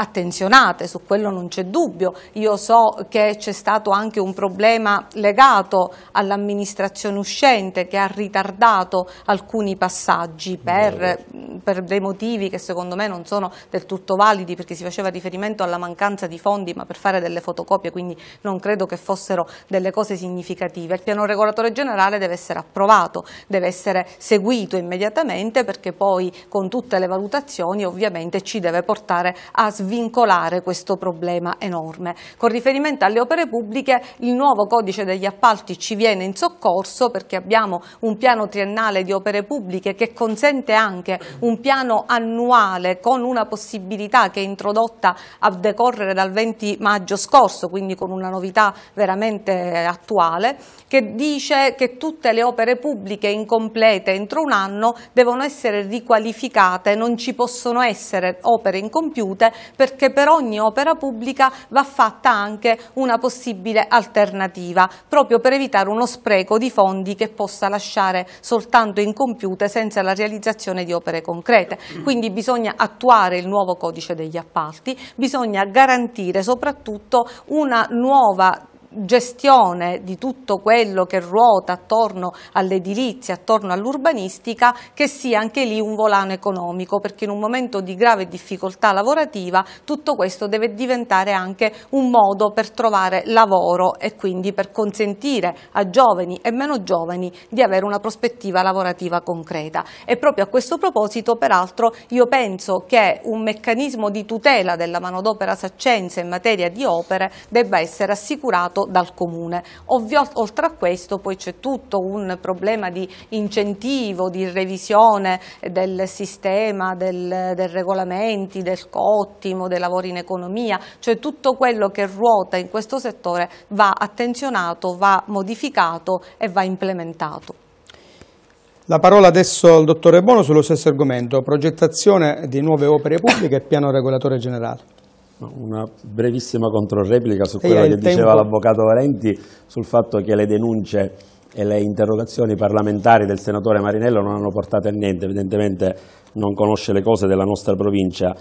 attenzionate, su quello non c'è dubbio. Io so che c'è stato anche un problema legato all'amministrazione uscente che ha ritardato alcuni passaggi per, per, dei motivi che secondo me non sono del tutto validi perché si faceva riferimento alla mancanza di fondi ma per fare delle fotocopie quindi non credo che fossero delle cose significative. Il piano regolatore generale deve essere approvato, deve essere seguito immediatamente perché poi con tutte le valutazioni ovviamente ci deve portare a sviluppare svincolare questo problema enorme. Con riferimento alle opere pubbliche il nuovo codice degli appalti ci viene in soccorso perché abbiamo un piano triennale di opere pubbliche che consente anche un piano annuale con una possibilità che è introdotta a decorrere dal 20 maggio scorso, quindi con una novità veramente attuale, che dice che tutte le opere pubbliche incomplete entro un anno devono essere riqualificate, non ci possono essere opere incompiute perché per ogni opera pubblica va fatta anche una possibile alternativa, proprio per evitare uno spreco di fondi che possa lasciare soltanto incompiute senza la realizzazione di opere concrete. Quindi bisogna attuare il nuovo codice degli appalti, bisogna garantire soprattutto una nuova gestione di tutto quello che ruota attorno all'edilizia, attorno all'urbanistica, che sia anche lì un volano economico, perché in un momento di grave difficoltà lavorativa tutto questo deve diventare anche un modo per trovare lavoro e quindi per consentire a giovani e meno giovani di avere una prospettiva lavorativa concreta. E proprio a questo proposito, peraltro, io penso che un meccanismo di tutela della manodopera saccense in materia di opere debba essere assicurato finanziato dal Comune. Ovvio, oltre a questo poi c'è tutto un problema di incentivo, di revisione del sistema, del, del regolamenti, del cottimo, dei lavori in economia, cioè tutto quello che ruota in questo settore va attenzionato, va modificato e va implementato. La parola adesso al dottore Bono sullo stesso argomento, progettazione di nuove opere pubbliche e piano regolatore generale. Una brevissima controreplica su quello che diceva l'Avvocato Valenti sul fatto che le denunce e le interrogazioni parlamentari del senatore Marinello non hanno portato a niente, evidentemente non conosce le cose della nostra provincia.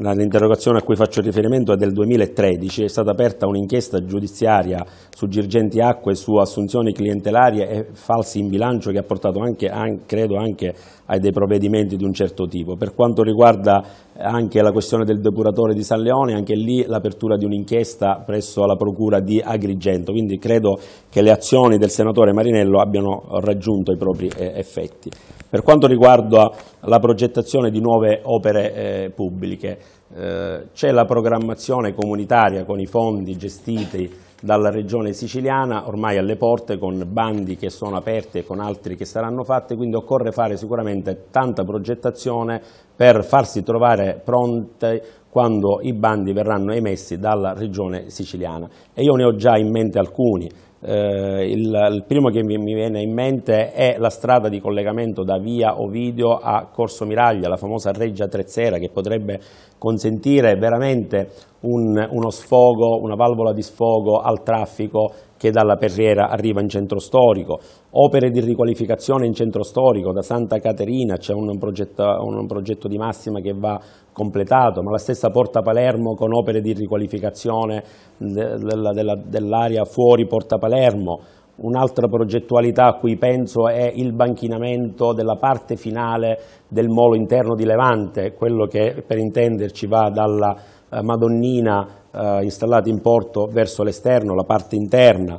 L'interrogazione a cui faccio riferimento è del 2013, è stata aperta un'inchiesta giudiziaria su Girgenti Acque, su assunzioni clientelarie e falsi in bilancio che ha portato anche, credo anche a dei provvedimenti di un certo tipo. Per quanto riguarda anche la questione del depuratore di San Leone, anche lì l'apertura di un'inchiesta presso la procura di Agrigento, quindi credo che le azioni del senatore Marinello abbiano raggiunto i propri eh, effetti. Per quanto riguarda la progettazione di nuove opere eh, pubbliche, eh, c'è la programmazione comunitaria con i fondi gestiti dalla regione siciliana ormai alle porte con bandi che sono aperti e con altri che saranno fatti, quindi occorre fare sicuramente tanta progettazione per farsi trovare pronte quando i bandi verranno emessi dalla regione siciliana. E io ne ho già in mente alcuni eh, il, il, primo che mi, mi, viene in mente è la strada di collegamento da via Ovidio a Corso Miraglia, la famosa Reggia Trezzera che potrebbe consentire veramente un, uno sfogo, una valvola di sfogo al traffico che dalla Perriera arriva in centro storico, opere di riqualificazione in centro storico, da Santa Caterina c'è un, un progetto, di massima che va completato, ma la stessa Porta Palermo con opere di riqualificazione dell'area fuori Porta Palermo, Un'altra progettualità a cui penso è il banchinamento della parte finale del molo interno di Levante, quello che per intenderci va dalla eh, Madonnina eh, installata in porto verso l'esterno, la parte interna.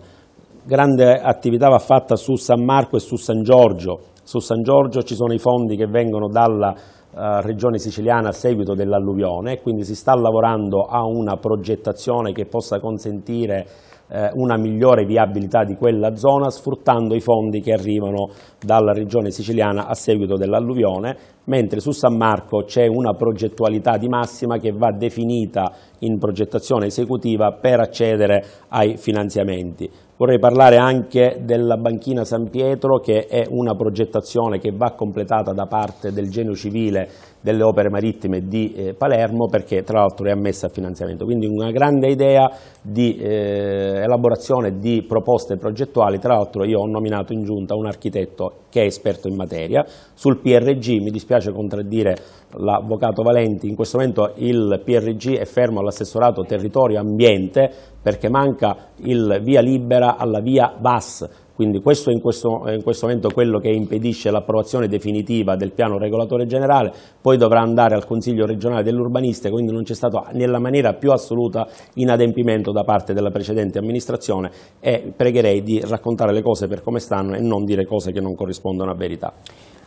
Grande attività va fatta su San Marco e su San Giorgio. Su San Giorgio ci sono i fondi che vengono dalla eh, regione siciliana a seguito dell'alluvione quindi si sta lavorando a una progettazione che possa consentire eh, una migliore viabilità di quella zona sfruttando i fondi che arrivano dalla regione siciliana a seguito dell'alluvione, mentre su San Marco c'è una progettualità di massima che va definita in progettazione esecutiva per accedere ai finanziamenti. Vorrei parlare anche della banchina San Pietro che è una progettazione che va completata da parte del genio civile delle opere marittime di eh, Palermo perché tra l'altro è ammessa a finanziamento. Quindi una grande idea di eh, elaborazione di proposte progettuali, tra l'altro io ho nominato in giunta un architetto che è esperto in materia. Sul PRG mi dispiace contraddire l'avvocato Valenti, in questo momento il PRG è fermo all'assessorato territorio ambiente perché manca il via libera alla via VAS, quindi questo è in questo, in questo momento quello che impedisce l'approvazione definitiva del piano regolatore generale, poi dovrà andare al Consiglio regionale dell'urbanistica, quindi non c'è stato nella maniera più assoluta inadempimento da parte della precedente amministrazione e pregherei di raccontare le cose per come stanno e non dire cose che non corrispondono a verità.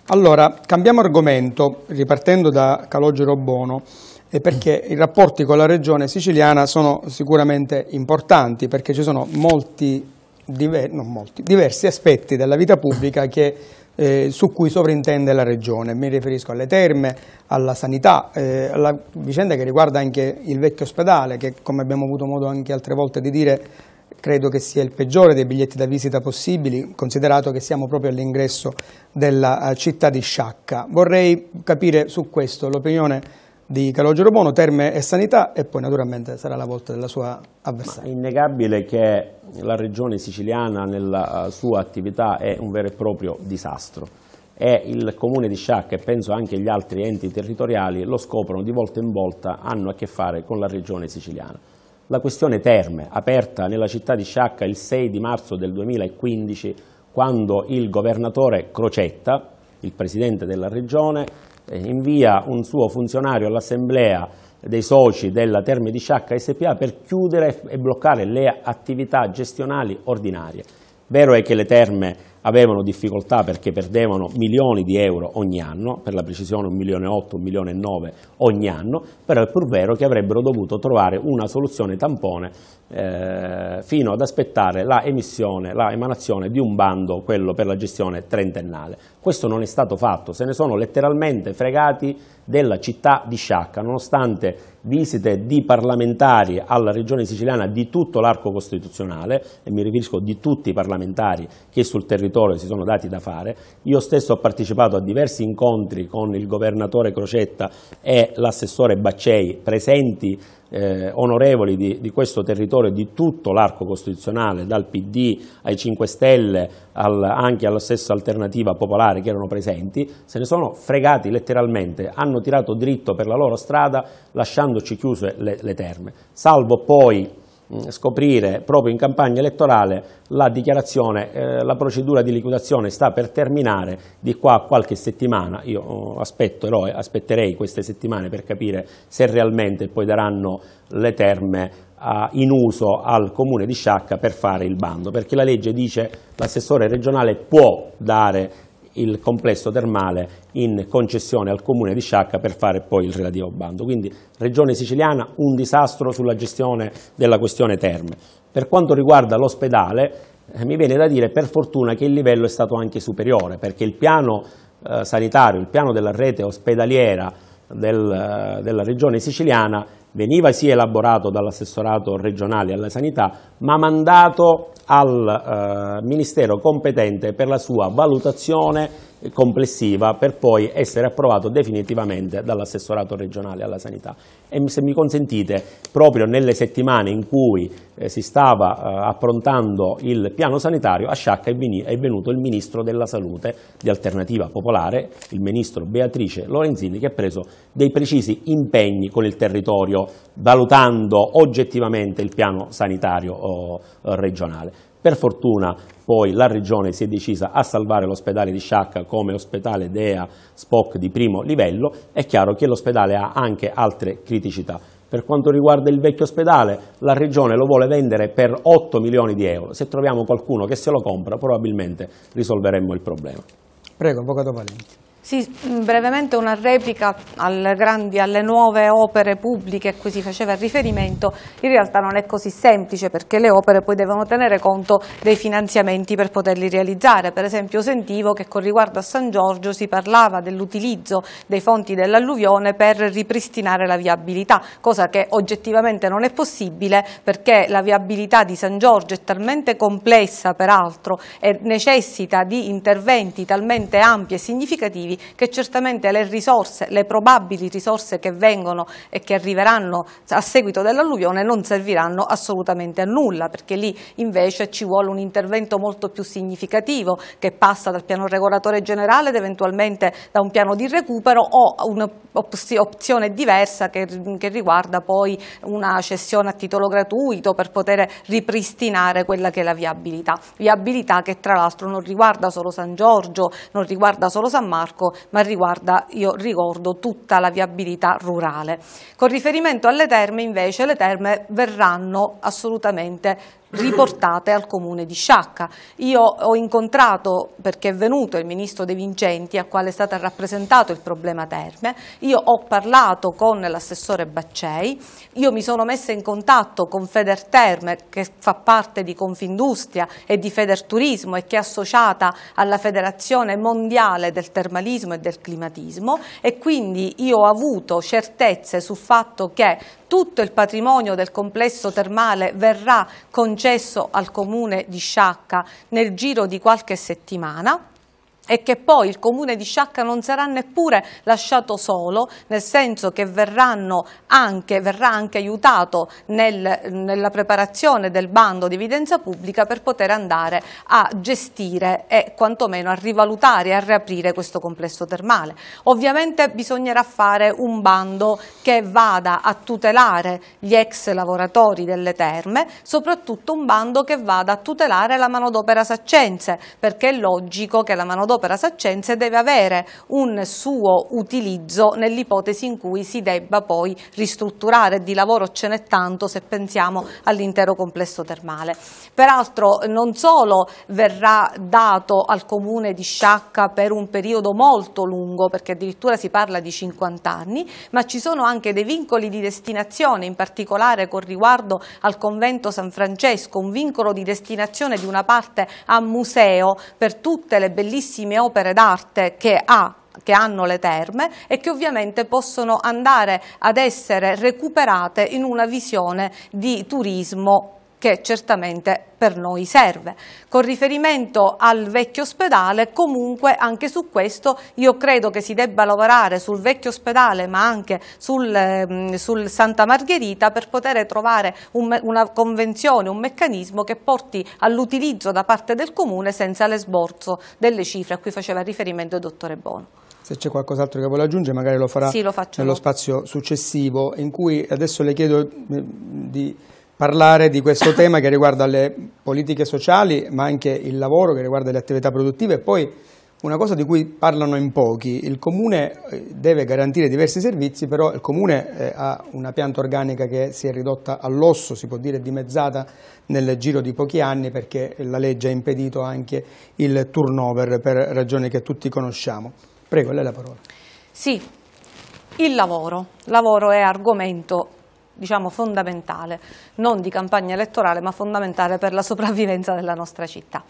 Allora, cambiamo argomento, ripartendo da Calogero Bono perché i rapporti con la regione siciliana sono sicuramente importanti perché ci sono molti, diver molti diversi aspetti della vita pubblica che, eh, su cui sovrintende la regione. Mi riferisco alle terme, alla sanità, eh, alla vicenda che riguarda anche il vecchio ospedale che come abbiamo avuto modo anche altre volte di dire credo che sia il peggiore dei biglietti da visita possibili, considerato che siamo proprio all'ingresso della uh, città di Sciacca. Vorrei capire su questo l'opinione di Calogero Bono, Terme e Sanità e poi naturalmente sarà la volta della sua avversaria. è innegabile che la regione siciliana nella sua attività è un vero e proprio disastro e il comune di Sciacca e penso anche gli altri enti territoriali lo scoprono di volta in volta, hanno a che fare con la regione siciliana. La questione Terme, aperta nella città di Sciacca il 6 di marzo del 2015, quando il governatore Crocetta, il presidente della regione, eh, invia un suo funzionario all'assemblea dei soci della Terme di Sciacca SPA per chiudere e bloccare le attività gestionali ordinarie. Vero è che le terme avevano difficoltà perché perdevano milioni di euro ogni anno, per la precisione un milione e otto, un milione e nove ogni anno, però è pur vero che avrebbero dovuto trovare una soluzione tampone eh, fino ad aspettare la emissione, la emanazione di un bando, quello per la gestione trentennale. Questo non è stato fatto, se ne sono letteralmente fregati della città di Sciacca, nonostante visite di parlamentari alla regione siciliana di tutto l'arco costituzionale, e mi riferisco di tutti i parlamentari che sul territorio si sono dati da fare, io stesso ho partecipato a diversi incontri con il governatore Crocetta e l'assessore Baccei presenti eh, onorevoli di, di, questo territorio di tutto l'arco costituzionale, dal PD ai 5 Stelle al, anche alla stessa alternativa popolare che erano presenti, se ne sono fregati letteralmente, hanno tirato dritto per la loro strada lasciandoci chiuse le, le terme, salvo poi scoprire proprio in campagna elettorale la dichiarazione, eh, la procedura di liquidazione sta per terminare di qua a qualche settimana, io oh, aspetterò, aspetterei queste settimane per capire se realmente poi daranno le terme in uso al comune di Sciacca per fare il bando, perché la legge dice che l'assessore regionale può dare il complesso termale in concessione al comune di Sciacca per fare poi il relativo bando. Quindi Regione Siciliana un disastro sulla gestione della questione terme. Per quanto riguarda l'ospedale eh, mi viene da dire per fortuna che il livello è stato anche superiore perché il piano eh, sanitario, il piano della rete ospedaliera del, eh, della Regione Siciliana veniva sì elaborato dall'assessorato regionale alla sanità ma mandato al eh, Ministero competente per la sua valutazione complessiva per poi essere approvato definitivamente dall'assessorato regionale alla sanità. E se mi consentite, proprio nelle settimane in cui eh, si stava eh, approntando il piano sanitario, a Sciacca è, è, venuto il Ministro della Salute di Alternativa Popolare, il Ministro Beatrice Lorenzini, che ha preso dei precisi impegni con il territorio, valutando oggettivamente il piano sanitario oh, regionale. Per fortuna poi la Regione si è decisa a salvare l'ospedale di Sciacca come ospedale DEA SPOC di primo livello, è chiaro che l'ospedale ha anche altre criticità. Per quanto riguarda il vecchio ospedale, la Regione lo vuole vendere per 8 milioni di euro. Se troviamo qualcuno che se lo compra, probabilmente risolveremmo il problema. Prego, Avvocato Valenti. Sì, mm, brevemente una replica alle, grandi, alle nuove opere pubbliche a cui si faceva riferimento, in realtà non è così semplice perché le opere poi devono tenere conto dei finanziamenti per poterli realizzare. Per esempio sentivo che con riguardo a San Giorgio si parlava dell'utilizzo dei fonti dell'alluvione per ripristinare la viabilità, cosa che oggettivamente non è possibile perché la viabilità di San Giorgio è talmente complessa peraltro e necessita di interventi talmente ampi e significativi obiettivi che certamente le risorse, le probabili risorse che vengono e che arriveranno a seguito dell'alluvione non serviranno assolutamente a nulla perché lì invece ci vuole un intervento molto più significativo che passa dal piano regolatore generale ed eventualmente da un piano di recupero o un'opzione diversa che, che riguarda poi una cessione a titolo gratuito per poter ripristinare quella che è la viabilità. Viabilità che tra l'altro non riguarda solo San Giorgio, non riguarda solo San Marco, parco, ma riguarda, io ricordo, tutta la viabilità rurale. Con riferimento alle terme invece le terme verranno assolutamente riportate al comune di Sciacca. Io ho incontrato, perché è venuto il ministro De Vincenti, a quale è stato rappresentato il problema terme, io ho parlato con l'assessore Baccei, io mi sono messa in contatto con Federterme, che fa parte di Confindustria e di Federturismo e che è associata alla Federazione Mondiale del Termalismo e del Climatismo. E quindi io ho avuto certezze sul fatto che tutto il patrimonio del complesso termale verrà concesso al comune di Sciacca nel giro di qualche settimana e che poi il comune di Sciacca non sarà neppure lasciato solo, nel senso che anche, verrà anche aiutato nel, nella preparazione del bando di evidenza pubblica per poter andare a gestire e quantomeno a rivalutare e a riaprire questo complesso termale. Ovviamente bisognerà fare un bando che vada a tutelare gli ex lavoratori delle terme, soprattutto un bando che vada a tutelare la manodopera saccense, perché è logico che la manodopera manodopera saccense deve avere un suo utilizzo nell'ipotesi in cui si debba poi ristrutturare, di lavoro ce n'è tanto se pensiamo all'intero complesso termale. Peraltro non solo verrà dato al comune di Sciacca per un periodo molto lungo, perché addirittura si parla di 50 anni, ma ci sono anche dei vincoli di destinazione, in particolare con riguardo al convento San Francesco, un vincolo di destinazione di una parte a museo per tutte le bellissime opere d'arte che ha che hanno le terme e che ovviamente possono andare ad essere recuperate in una visione di turismo che certamente per noi serve. Con riferimento al vecchio ospedale, comunque anche su questo io credo che si debba lavorare sul vecchio ospedale ma anche sul, eh, sul Santa Margherita per poter trovare un, una convenzione, un meccanismo che porti all'utilizzo da parte del Comune senza l'esborso delle cifre a cui faceva riferimento il dottore Bono. Se c'è qualcos'altro che vuole aggiungere magari lo farà sì, lo nello spazio successivo in cui adesso le chiedo eh, di parlare di questo tema che riguarda le politiche sociali ma anche il lavoro, che riguarda le attività produttive e poi una cosa di cui parlano in pochi, il Comune eh, deve garantire diversi servizi, però il Comune eh, ha una pianta organica che si è ridotta all'osso, si può dire dimezzata nel giro di pochi anni perché la legge ha impedito anche il turnover per ragioni che tutti conosciamo. Prego, lei la parola. Sì, il lavoro. Il lavoro è argomento diciamo, fondamentale, non di campagna elettorale, ma fondamentale per la sopravvivenza della nostra città.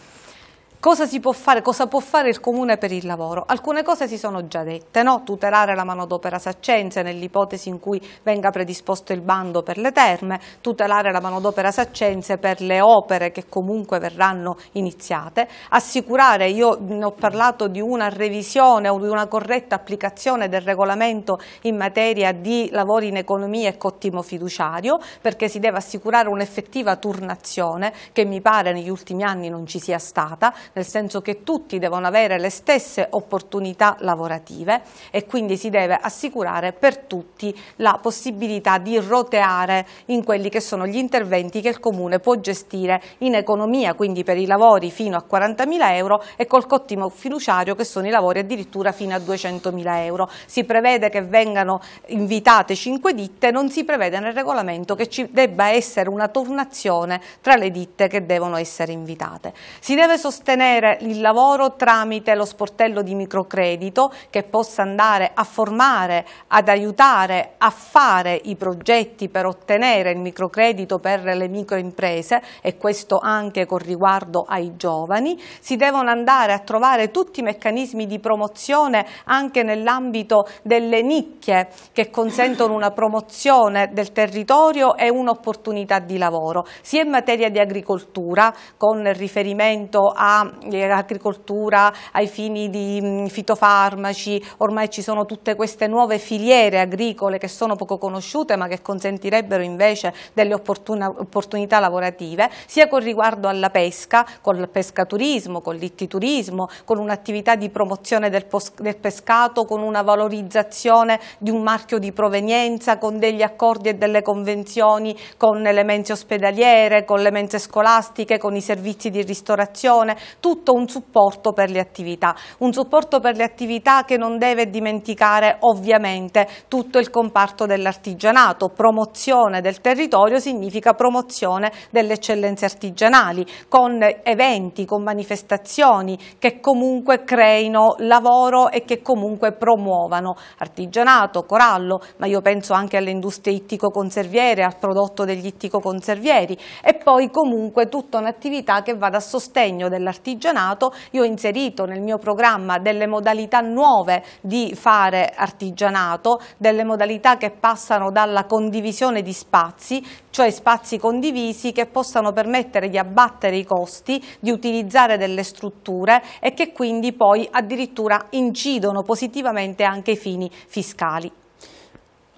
Cosa, può fare, cosa può fare il Comune per il lavoro? Alcune cose si sono già dette, no? tutelare la manodopera saccense nell'ipotesi in cui venga predisposto il bando per le terme, tutelare la manodopera saccense per le opere che comunque verranno iniziate, assicurare, io ho parlato di una revisione o di una corretta applicazione del regolamento in materia di lavori in economia e cottimo fiduciario, perché si deve assicurare un'effettiva turnazione che mi pare negli ultimi anni non ci sia stata, nel senso che tutti devono avere le stesse opportunità lavorative e quindi si deve assicurare per tutti la possibilità di roteare in quelli che sono gli interventi che il Comune può gestire in economia, quindi per i lavori fino a 40.000 euro e col cottimo fiduciario che sono i lavori addirittura fino a 200.000 euro. Si prevede che vengano invitate 5 ditte, non si prevede nel regolamento che ci debba essere una tornazione tra le ditte che devono essere invitate. Si deve sostenere sostenere il lavoro tramite lo sportello di microcredito che possa andare a formare, ad aiutare a fare i progetti per ottenere il microcredito per le microimprese e questo anche con riguardo ai giovani. Si devono andare a trovare tutti i meccanismi di promozione anche nell'ambito delle nicchie che consentono una promozione del territorio e un'opportunità di lavoro, sia in materia di agricoltura con riferimento a agricoltura ai fini di mm, fitofarmaci, ormai ci sono tutte queste nuove filiere agricole che sono poco conosciute ma che consentirebbero invece delle opportunità lavorative, sia con riguardo alla pesca, col pescaturismo, con l'ittiturismo, con un'attività di promozione del, del pescato, con una valorizzazione di un marchio di provenienza, con degli accordi e delle convenzioni con le mense ospedaliere, con le mense scolastiche, con i servizi di ristorazione, tutto un supporto per le attività, un supporto per le attività che non deve dimenticare ovviamente tutto il comparto dell'artigianato, promozione del territorio significa promozione delle eccellenze artigianali, con eventi, con manifestazioni che comunque creino lavoro e che comunque promuovano artigianato, corallo, ma io penso anche alle industrie ittico-conserviere, al prodotto degli ittico-conservieri. E poi comunque tutta un'attività che vada a sostegno dell'artigianato artigianato, io ho inserito nel mio programma delle modalità nuove di fare artigianato, delle modalità che passano dalla condivisione di spazi, cioè spazi condivisi che possano permettere di abbattere i costi, di utilizzare delle strutture e che quindi poi addirittura incidono positivamente anche ai fini fiscali.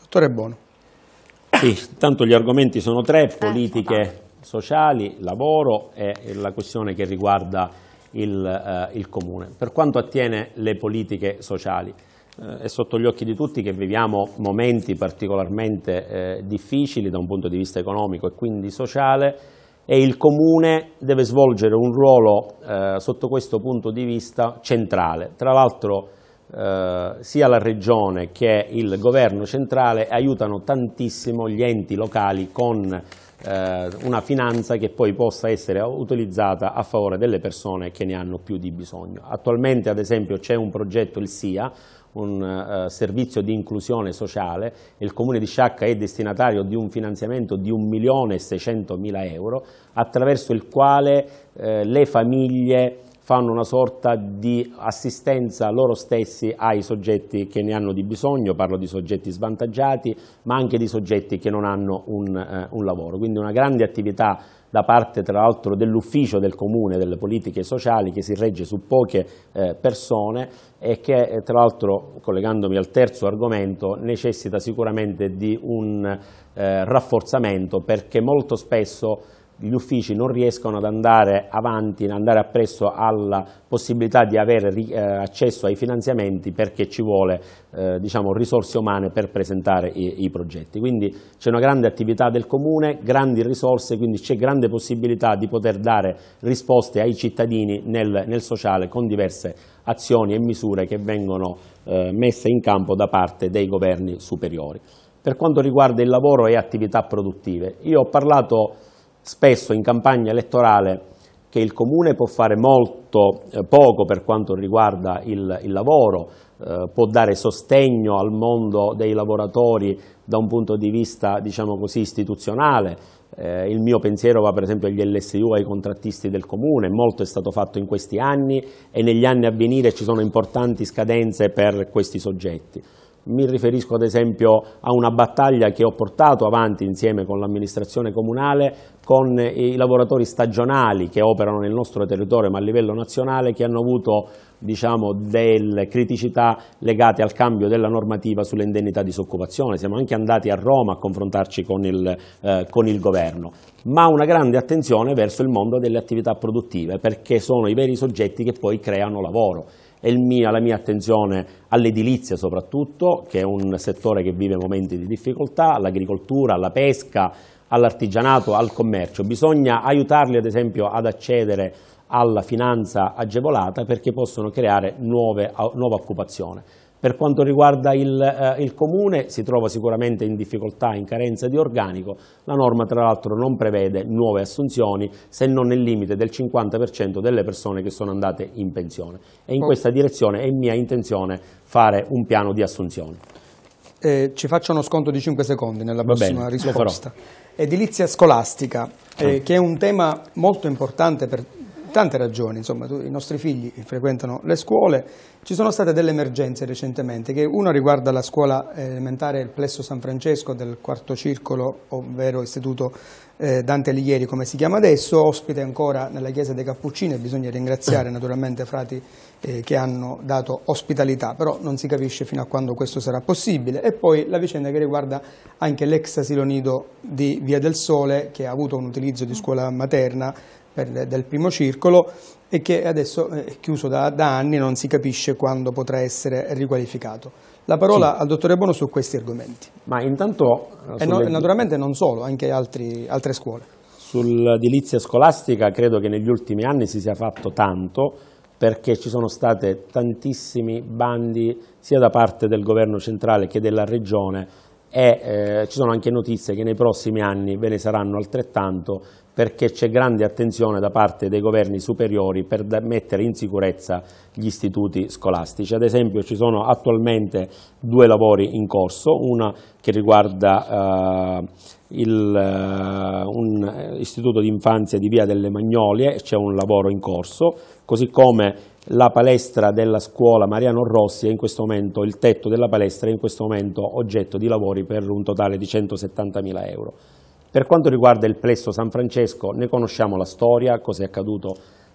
Dottore Bono. Sì, tanto gli argomenti sono tre, politiche sociali, lavoro e la questione che riguarda il, eh, il Comune. Per quanto attiene le politiche sociali, eh, è sotto gli occhi di tutti che viviamo momenti particolarmente eh, difficili da un punto di vista economico e quindi sociale e il Comune deve svolgere un ruolo eh, sotto questo punto di vista centrale. Tra l'altro eh, sia la Regione che il Governo centrale aiutano tantissimo gli enti locali con eh, una finanza che poi possa essere utilizzata a favore delle persone che ne hanno più di bisogno. Attualmente ad esempio c'è un progetto, il SIA, un uh, servizio di inclusione sociale, il Comune di Sciacca è destinatario di un finanziamento di 1.600.000 euro attraverso il quale eh, le famiglie fanno una sorta di assistenza loro stessi ai soggetti che ne hanno di bisogno, parlo di soggetti svantaggiati, ma anche di soggetti che non hanno un, eh, un lavoro. Quindi una grande attività da parte tra l'altro dell'ufficio del comune delle politiche sociali che si regge su poche eh, persone e che eh, tra l'altro, collegandomi al terzo argomento, necessita sicuramente di un eh, rafforzamento perché molto spesso gli uffici non riescono ad andare avanti, ad andare appresso alla possibilità di avere eh, accesso ai finanziamenti perché ci vuole eh, diciamo, risorse umane per presentare i, i progetti. Quindi c'è una grande attività del Comune, grandi risorse, quindi c'è grande possibilità di poter dare risposte ai cittadini nel, nel sociale con diverse azioni e misure che vengono eh, messe in campo da parte dei governi superiori. Per quanto riguarda il lavoro e attività produttive, io ho parlato spesso in campagna elettorale che il Comune può fare molto eh, poco per quanto riguarda il, il lavoro, eh, può dare sostegno al mondo dei lavoratori da un punto di vista diciamo così, istituzionale, eh, il mio pensiero va per esempio agli LSU, ai contrattisti del Comune, molto è stato fatto in questi anni e negli anni a venire ci sono importanti scadenze per questi soggetti. Mi riferisco ad esempio a una battaglia che ho portato avanti insieme con l'amministrazione comunale con i lavoratori stagionali che operano nel nostro territorio ma a livello nazionale che hanno avuto diciamo, delle criticità legate al cambio della normativa sulle indennità di disoccupazione. Siamo anche andati a Roma a confrontarci con il, eh, con il governo, ma una grande attenzione verso il mondo delle attività produttive perché sono i veri soggetti che poi creano lavoro e mia, la mia attenzione all'edilizia soprattutto, che è un settore che vive momenti di difficoltà, all'agricoltura, alla pesca, all'artigianato, al commercio. Bisogna aiutarli ad esempio ad accedere alla finanza agevolata perché possono creare nuove, nuova occupazione. Per quanto riguarda il, eh, il, Comune si trova sicuramente in difficoltà, in carenza di organico, la norma tra l'altro non prevede nuove assunzioni se non nel limite del 50% delle persone che sono andate in pensione e in oh. questa direzione è mia intenzione fare un piano di assunzioni. Eh, ci faccio uno sconto di 5 secondi nella prossima bene, risposta. Edilizia scolastica, eh, che è un tema molto importante per tante ragioni, insomma, i nostri figli frequentano le scuole, ci sono state delle emergenze recentemente, che una riguarda la scuola elementare il Plesso San Francesco del quarto circolo, ovvero Istituto eh, Dante Alighieri come si chiama adesso, ospite ancora nella chiesa dei Cappuccini e bisogna ringraziare naturalmente frati eh, che hanno dato ospitalità, però non si capisce fino a quando questo sarà possibile. E poi la vicenda che riguarda anche l'ex asilo nido di Via del Sole che ha avuto un utilizzo di scuola materna per, del primo circolo e che adesso è chiuso da, da anni e non si capisce quando potrà essere riqualificato. La parola sì. al dottore Bono su questi argomenti. Ma intanto... E no, naturalmente non solo, anche altri, altre scuole. Sull'edilizia scolastica credo che negli ultimi anni si sia fatto tanto perché ci sono stati tantissimi bandi sia da parte del governo centrale che della regione e eh, ci sono anche notizie che nei prossimi anni ve ne saranno altrettanto perché c'è grande attenzione da parte dei governi superiori per mettere in sicurezza gli istituti scolastici. Ad esempio ci sono attualmente due lavori in corso, una che riguarda uh, il, uh, un istituto di infanzia di Via delle Magnolie, c'è un lavoro in corso, così come la palestra della scuola Mariano Rossi è in questo momento, il tetto della palestra è in questo momento oggetto di lavori per un totale di 170 mila euro. Per quanto riguarda il plesso San Francesco ne conosciamo la storia, cosa è accaduto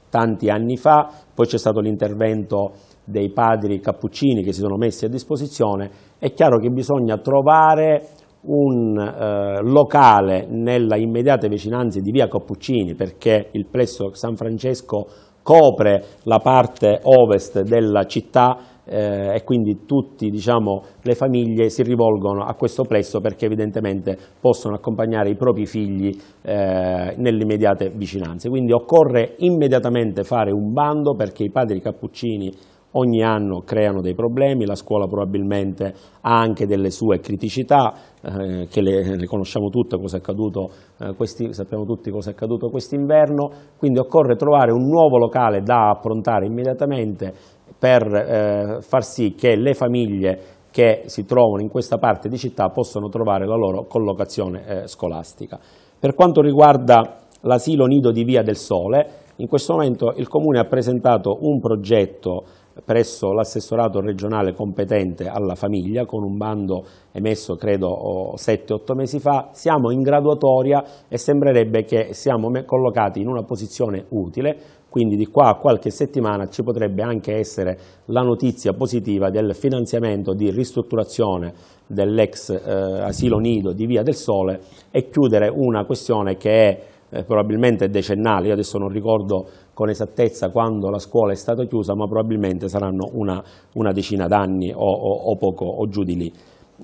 tanti anni fa, poi c'è stato l'intervento dei padri cappuccini che si sono messi a disposizione, è chiaro che bisogna trovare un eh, locale nella immediata vicinanza di via Cappuccini perché il plesso San Francesco copre la parte ovest della città eh, e quindi tutte diciamo, le famiglie si rivolgono a questo plesso perché evidentemente possono accompagnare i propri figli eh, nelle immediate vicinanze. Quindi occorre immediatamente fare un bando perché i padri cappuccini ogni anno creano dei problemi, la scuola probabilmente ha anche delle sue criticità, eh, che le, le, conosciamo tutte, cosa è accaduto, eh, questi, sappiamo tutti cosa è accaduto quest'inverno, quindi occorre trovare un nuovo locale da approntare immediatamente per eh, far sì che le famiglie che si trovano in questa parte di città possano trovare la loro collocazione eh, scolastica. Per quanto riguarda l'asilo nido di Via del Sole, in questo momento il Comune ha presentato un progetto presso l'assessorato regionale competente alla famiglia con un bando emesso credo 7-8 mesi fa, siamo in graduatoria e sembrerebbe che siamo collocati in una posizione utile, quindi di qua a qualche settimana ci potrebbe anche essere la notizia positiva del finanziamento di ristrutturazione dell'ex eh, asilo nido di Via del Sole e chiudere una questione che è eh, probabilmente decennale, io adesso non ricordo con esattezza quando la scuola è stata chiusa, ma probabilmente saranno una, una decina d'anni o, o, o, poco o giù di lì.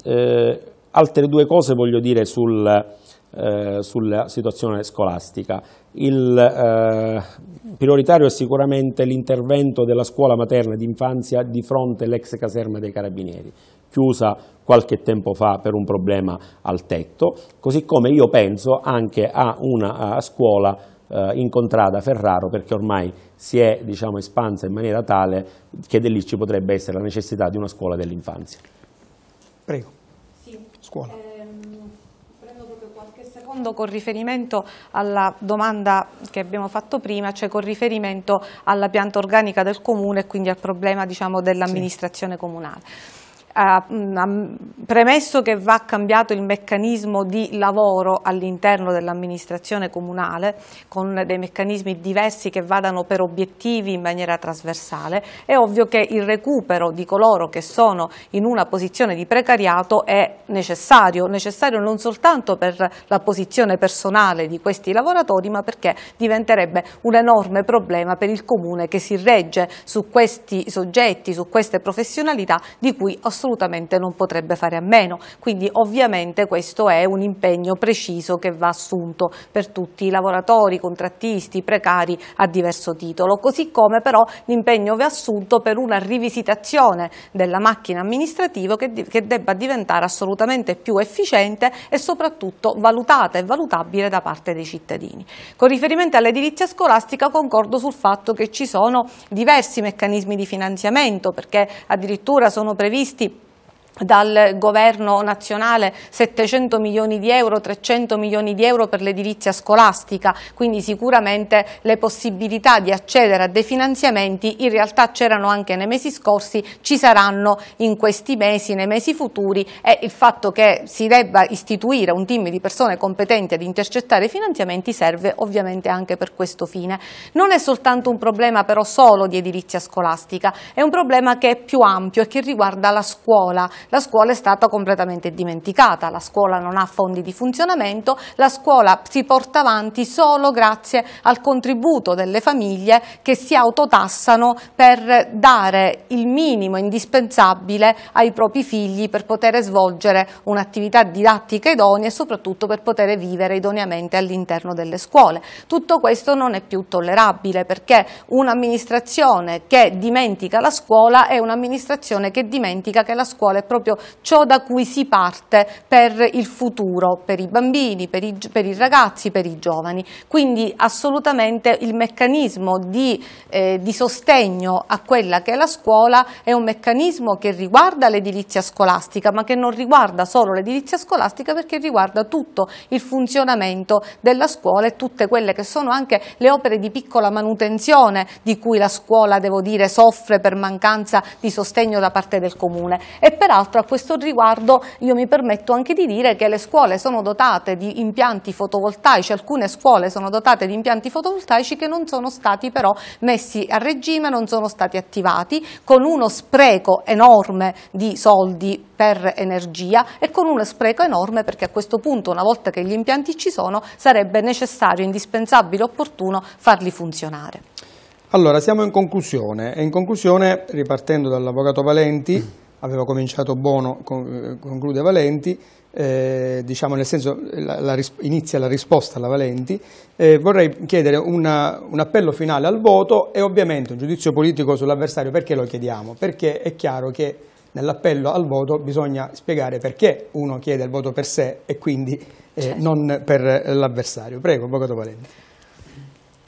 Eh, altre due cose voglio dire sul, eh, sulla situazione scolastica. Il eh, prioritario è sicuramente l'intervento della scuola materna d'infanzia di fronte all'ex caserma dei carabinieri, chiusa qualche tempo fa per un problema al tetto, così come io penso anche a una a scuola eh, incontrata a Ferraro perché ormai si è diciamo, espansa in maniera tale che da lì ci potrebbe essere la necessità di una scuola dell'infanzia. Prego. Sì. Scuola. Prendo proprio qualche secondo con riferimento alla domanda che abbiamo fatto prima, cioè con riferimento alla pianta organica del comune e quindi al problema diciamo, dell'amministrazione sì. comunale. Uh, premesso che va cambiato il meccanismo di lavoro all'interno dell'amministrazione comunale con dei meccanismi diversi che vadano per obiettivi in maniera trasversale, è ovvio che il recupero di coloro che sono in una posizione di precariato è necessario, necessario non soltanto per la posizione personale di questi lavoratori ma perché diventerebbe un enorme problema per il comune che si regge su questi soggetti, su queste professionalità di cui assolutamente assolutamente non potrebbe fare a meno. Quindi ovviamente questo è un impegno preciso che va assunto per tutti i lavoratori, contrattisti, precari a diverso titolo, così come però l'impegno va assunto per una rivisitazione della macchina amministrativa che, che debba diventare assolutamente più efficiente e soprattutto valutata e valutabile da parte dei cittadini. Con riferimento all'edilizia scolastica concordo sul fatto che ci sono diversi meccanismi di finanziamento perché addirittura sono previsti dal governo nazionale 700 milioni di euro, 300 milioni di euro per l'edilizia scolastica, quindi sicuramente le possibilità di accedere a dei finanziamenti in realtà c'erano anche nei mesi scorsi, ci saranno in questi mesi, nei mesi futuri. E il fatto che si debba istituire un team di persone competenti ad intercettare i finanziamenti serve ovviamente anche per questo fine. Non è soltanto un problema però solo di edilizia scolastica, è un problema che è più ampio e che riguarda la scuola, la scuola è stata completamente dimenticata, la scuola non ha fondi di funzionamento, la scuola si porta avanti solo grazie al contributo delle famiglie che si autotassano per dare il minimo indispensabile ai propri figli per poter svolgere un'attività didattica idonea e soprattutto per poter vivere idoneamente all'interno delle scuole. Tutto questo non è più tollerabile perché un'amministrazione che dimentica la scuola è un'amministrazione che dimentica che la scuola è proprio ciò da cui si parte per il futuro, per i bambini, per i, per i ragazzi, per i giovani. Quindi assolutamente il meccanismo di, eh, di sostegno a quella che è la scuola è un meccanismo che riguarda l'edilizia scolastica, ma che non riguarda solo l'edilizia scolastica perché riguarda tutto il funzionamento della scuola e tutte quelle che sono anche le opere di piccola manutenzione di cui la scuola, devo dire, soffre per mancanza di sostegno da parte del comune. E peraltro questo riguardo io mi permetto anche di dire che le scuole sono dotate di impianti fotovoltaici, alcune scuole sono dotate di impianti fotovoltaici che non sono stati però messi a regime, non sono stati attivati, con uno spreco enorme di soldi per energia e con uno spreco enorme perché a questo punto una volta che gli impianti ci sono sarebbe necessario, indispensabile, opportuno farli funzionare. Allora, siamo in conclusione e in conclusione, ripartendo dall'Avvocato Valenti, aveva cominciato Bono, con, conclude Valenti, eh, diciamo nel senso la, la, inizia la risposta alla Valenti, eh, vorrei chiedere una, un appello finale al voto e ovviamente un giudizio politico sull'avversario, perché lo chiediamo? Perché è chiaro che nell'appello al voto bisogna spiegare perché uno chiede il voto per sé e quindi eh, certo. non per l'avversario. Prego, Avvocato Valenti.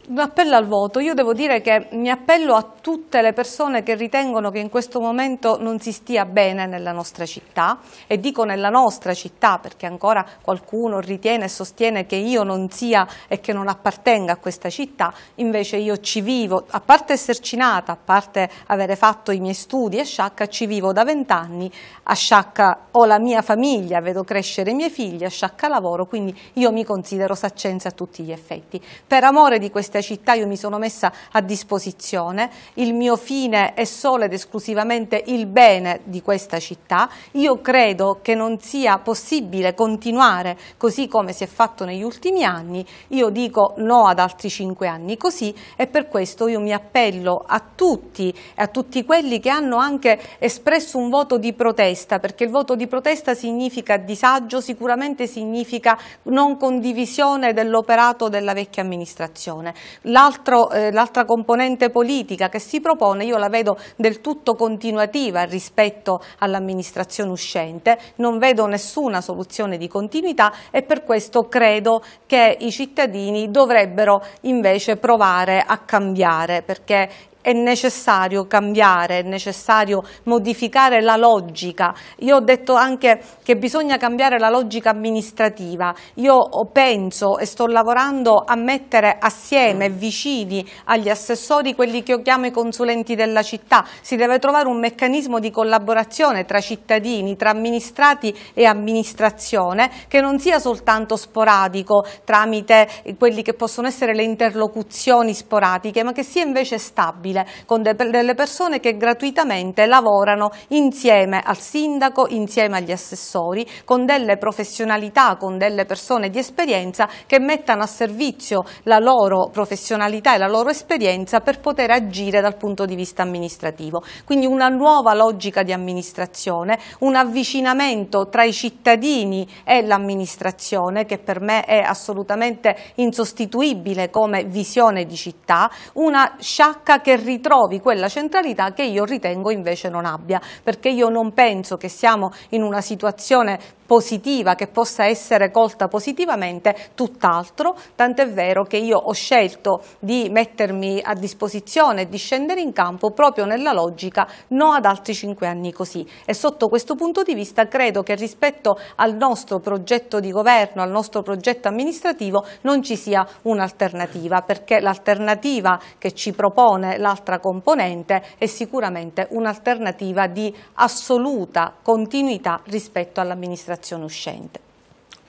Un appello al voto, io devo dire che mi appello a tutte le persone che ritengono che in questo momento non si stia bene nella nostra città e dico nella nostra città perché ancora qualcuno ritiene e sostiene che io non sia e che non appartenga a questa città, invece io ci vivo, a parte esserci nata, a parte avere fatto i miei studi a Sciacca, ci vivo da vent'anni, a Sciacca ho la mia famiglia, vedo crescere i miei figli, a Sciacca lavoro, quindi io mi considero saccense a tutti gli effetti. Per amore di questa questa città io mi sono messa a disposizione, il mio fine è solo ed esclusivamente il bene di questa città, io credo che non sia possibile continuare così come si è fatto negli ultimi anni, io dico no ad altri cinque anni così e per questo io mi appello a tutti e a tutti quelli che hanno anche espresso un voto di protesta, perché il voto di protesta significa disagio, sicuramente significa non condivisione dell'operato della vecchia amministrazione. Eh, l'altra componente politica che si propone io la vedo del tutto continuativa rispetto all'amministrazione uscente, non vedo nessuna soluzione di continuità e per questo credo che i cittadini dovrebbero invece provare a cambiare perché è necessario cambiare, è necessario modificare la logica. Io ho detto anche che bisogna cambiare la logica amministrativa. Io penso e sto lavorando a mettere assieme, vicini agli assessori, quelli che io chiamo i consulenti della città. Si deve trovare un meccanismo di collaborazione tra cittadini, tra amministrati e amministrazione che non sia soltanto sporadico tramite quelli che possono essere le interlocuzioni sporadiche, ma che sia invece stabile civile con de delle persone che gratuitamente lavorano insieme al sindaco, insieme agli assessori, con delle professionalità, con delle persone di esperienza che mettano a servizio la loro professionalità e la loro esperienza per poter agire dal punto di vista amministrativo. Quindi una nuova logica di amministrazione, un avvicinamento tra i cittadini e l'amministrazione che per me è assolutamente insostituibile come visione di città, una sciacca che ritrovi quella centralità che io ritengo invece non abbia, perché io non penso che siamo in una situazione positiva che possa essere colta positivamente, tutt'altro, tant'è vero che io ho scelto di mettermi a disposizione e di scendere in campo proprio nella logica no ad altri cinque anni così. E sotto questo punto di vista credo che rispetto al nostro progetto di governo, al nostro progetto amministrativo non ci sia un'alternativa perché l'alternativa che ci propone l'altra componente è sicuramente un'alternativa di assoluta continuità rispetto all'amministrazione amministrazione uscente.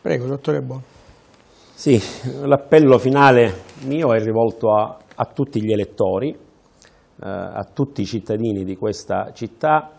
Prego, dottore Bono. Sì, l'appello finale mio è rivolto a, a tutti gli elettori, eh, a tutti i cittadini di questa città.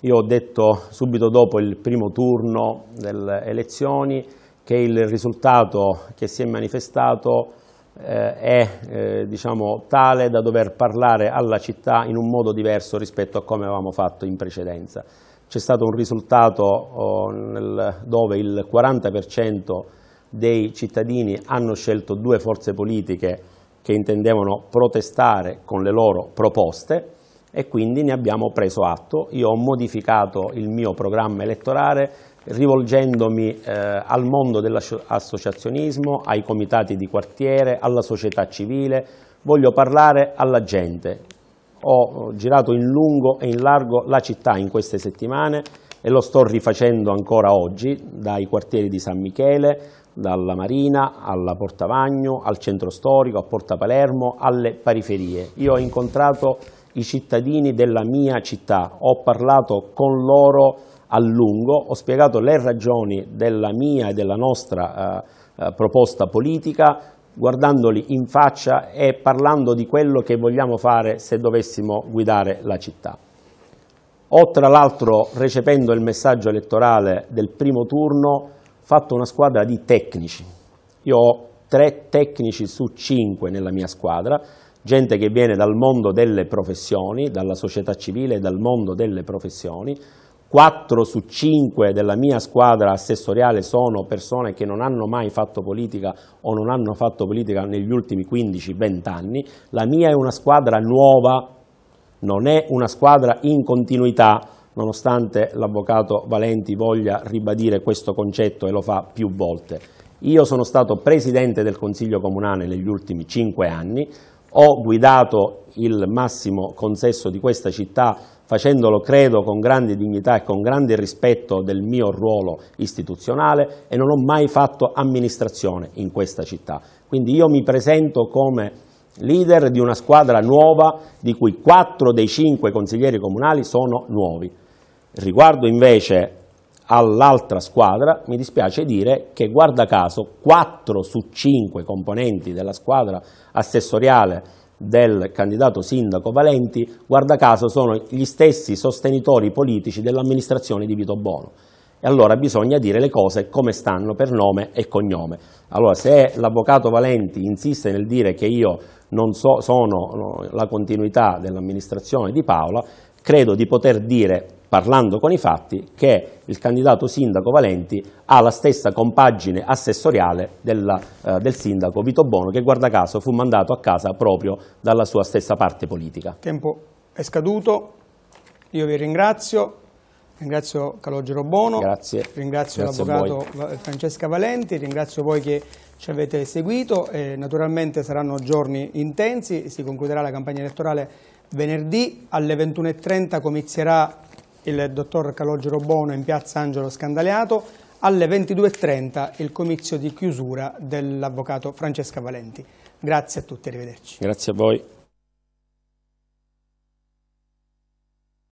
Io ho detto subito dopo il primo turno delle elezioni che il risultato che si è manifestato eh, è eh, diciamo, tale da dover parlare alla città in un modo diverso rispetto a come avevamo fatto in precedenza c'è stato un risultato oh, nel, dove il 40% dei cittadini hanno scelto due forze politiche che intendevano protestare con le loro proposte e quindi ne abbiamo preso atto. Io ho modificato il mio programma elettorale rivolgendomi eh, al mondo dell'associazionismo, ai comitati di quartiere, alla società civile, voglio parlare alla gente, ho girato in lungo e in largo la città in queste settimane e lo sto rifacendo ancora oggi, dai quartieri di San Michele, dalla Marina alla Porta Vagno, al centro storico, a Porta Palermo, alle periferie. Io ho incontrato i cittadini della mia città, ho parlato con loro a lungo, ho spiegato le ragioni della mia e della nostra eh, eh proposta politica, guardandoli in faccia e parlando di quello che vogliamo fare se dovessimo guidare la città. Ho tra l'altro, recependo il messaggio elettorale del primo turno, fatto una squadra di tecnici. Io ho tre tecnici su cinque nella mia squadra, gente che viene dal mondo delle professioni, dalla società civile e dal mondo delle professioni, 4 su 5 della mia squadra assessoriale sono persone che non hanno mai fatto politica o non hanno fatto politica negli ultimi 15-20 anni, la mia è una squadra nuova, non è una squadra in continuità, nonostante l'avvocato Valenti voglia ribadire questo concetto e lo fa più volte. Io sono stato presidente del Consiglio Comunale negli ultimi 5 anni, ho guidato il massimo consesso di questa città facendolo credo con grande dignità e con grande rispetto del mio ruolo istituzionale e non ho mai fatto amministrazione in questa città. Quindi io mi presento come leader di una squadra nuova di cui quattro dei cinque consiglieri comunali sono nuovi. Riguardo invece all'altra squadra, mi dispiace dire che guarda caso quattro su cinque componenti della squadra assessoriale del candidato sindaco Valenti, guarda caso sono gli stessi sostenitori politici dell'amministrazione di Vito Bono. E allora bisogna dire le cose come stanno per nome e cognome. Allora se l'avvocato Valenti insiste nel dire che io non so, sono la continuità dell'amministrazione di Paola, credo di poter dire parlando con i fatti, che il candidato sindaco Valenti ha la stessa compagine assessoriale della, eh, del sindaco Vito Bono, che guarda caso fu mandato a casa proprio dalla sua stessa parte politica. Il tempo è scaduto, io vi ringrazio, ringrazio Calogero Bono, Grazie. ringrazio l'avvocato Francesca Valenti, ringrazio voi che ci avete seguito, e naturalmente saranno giorni intensi, si concluderà la campagna elettorale venerdì, alle 21.30 comizierà il dottor Calogero Bono in piazza Angelo Scandaliato, alle 22.30 il comizio di chiusura dell'avvocato Francesca Valenti. Grazie a tutti, arrivederci. Grazie a voi.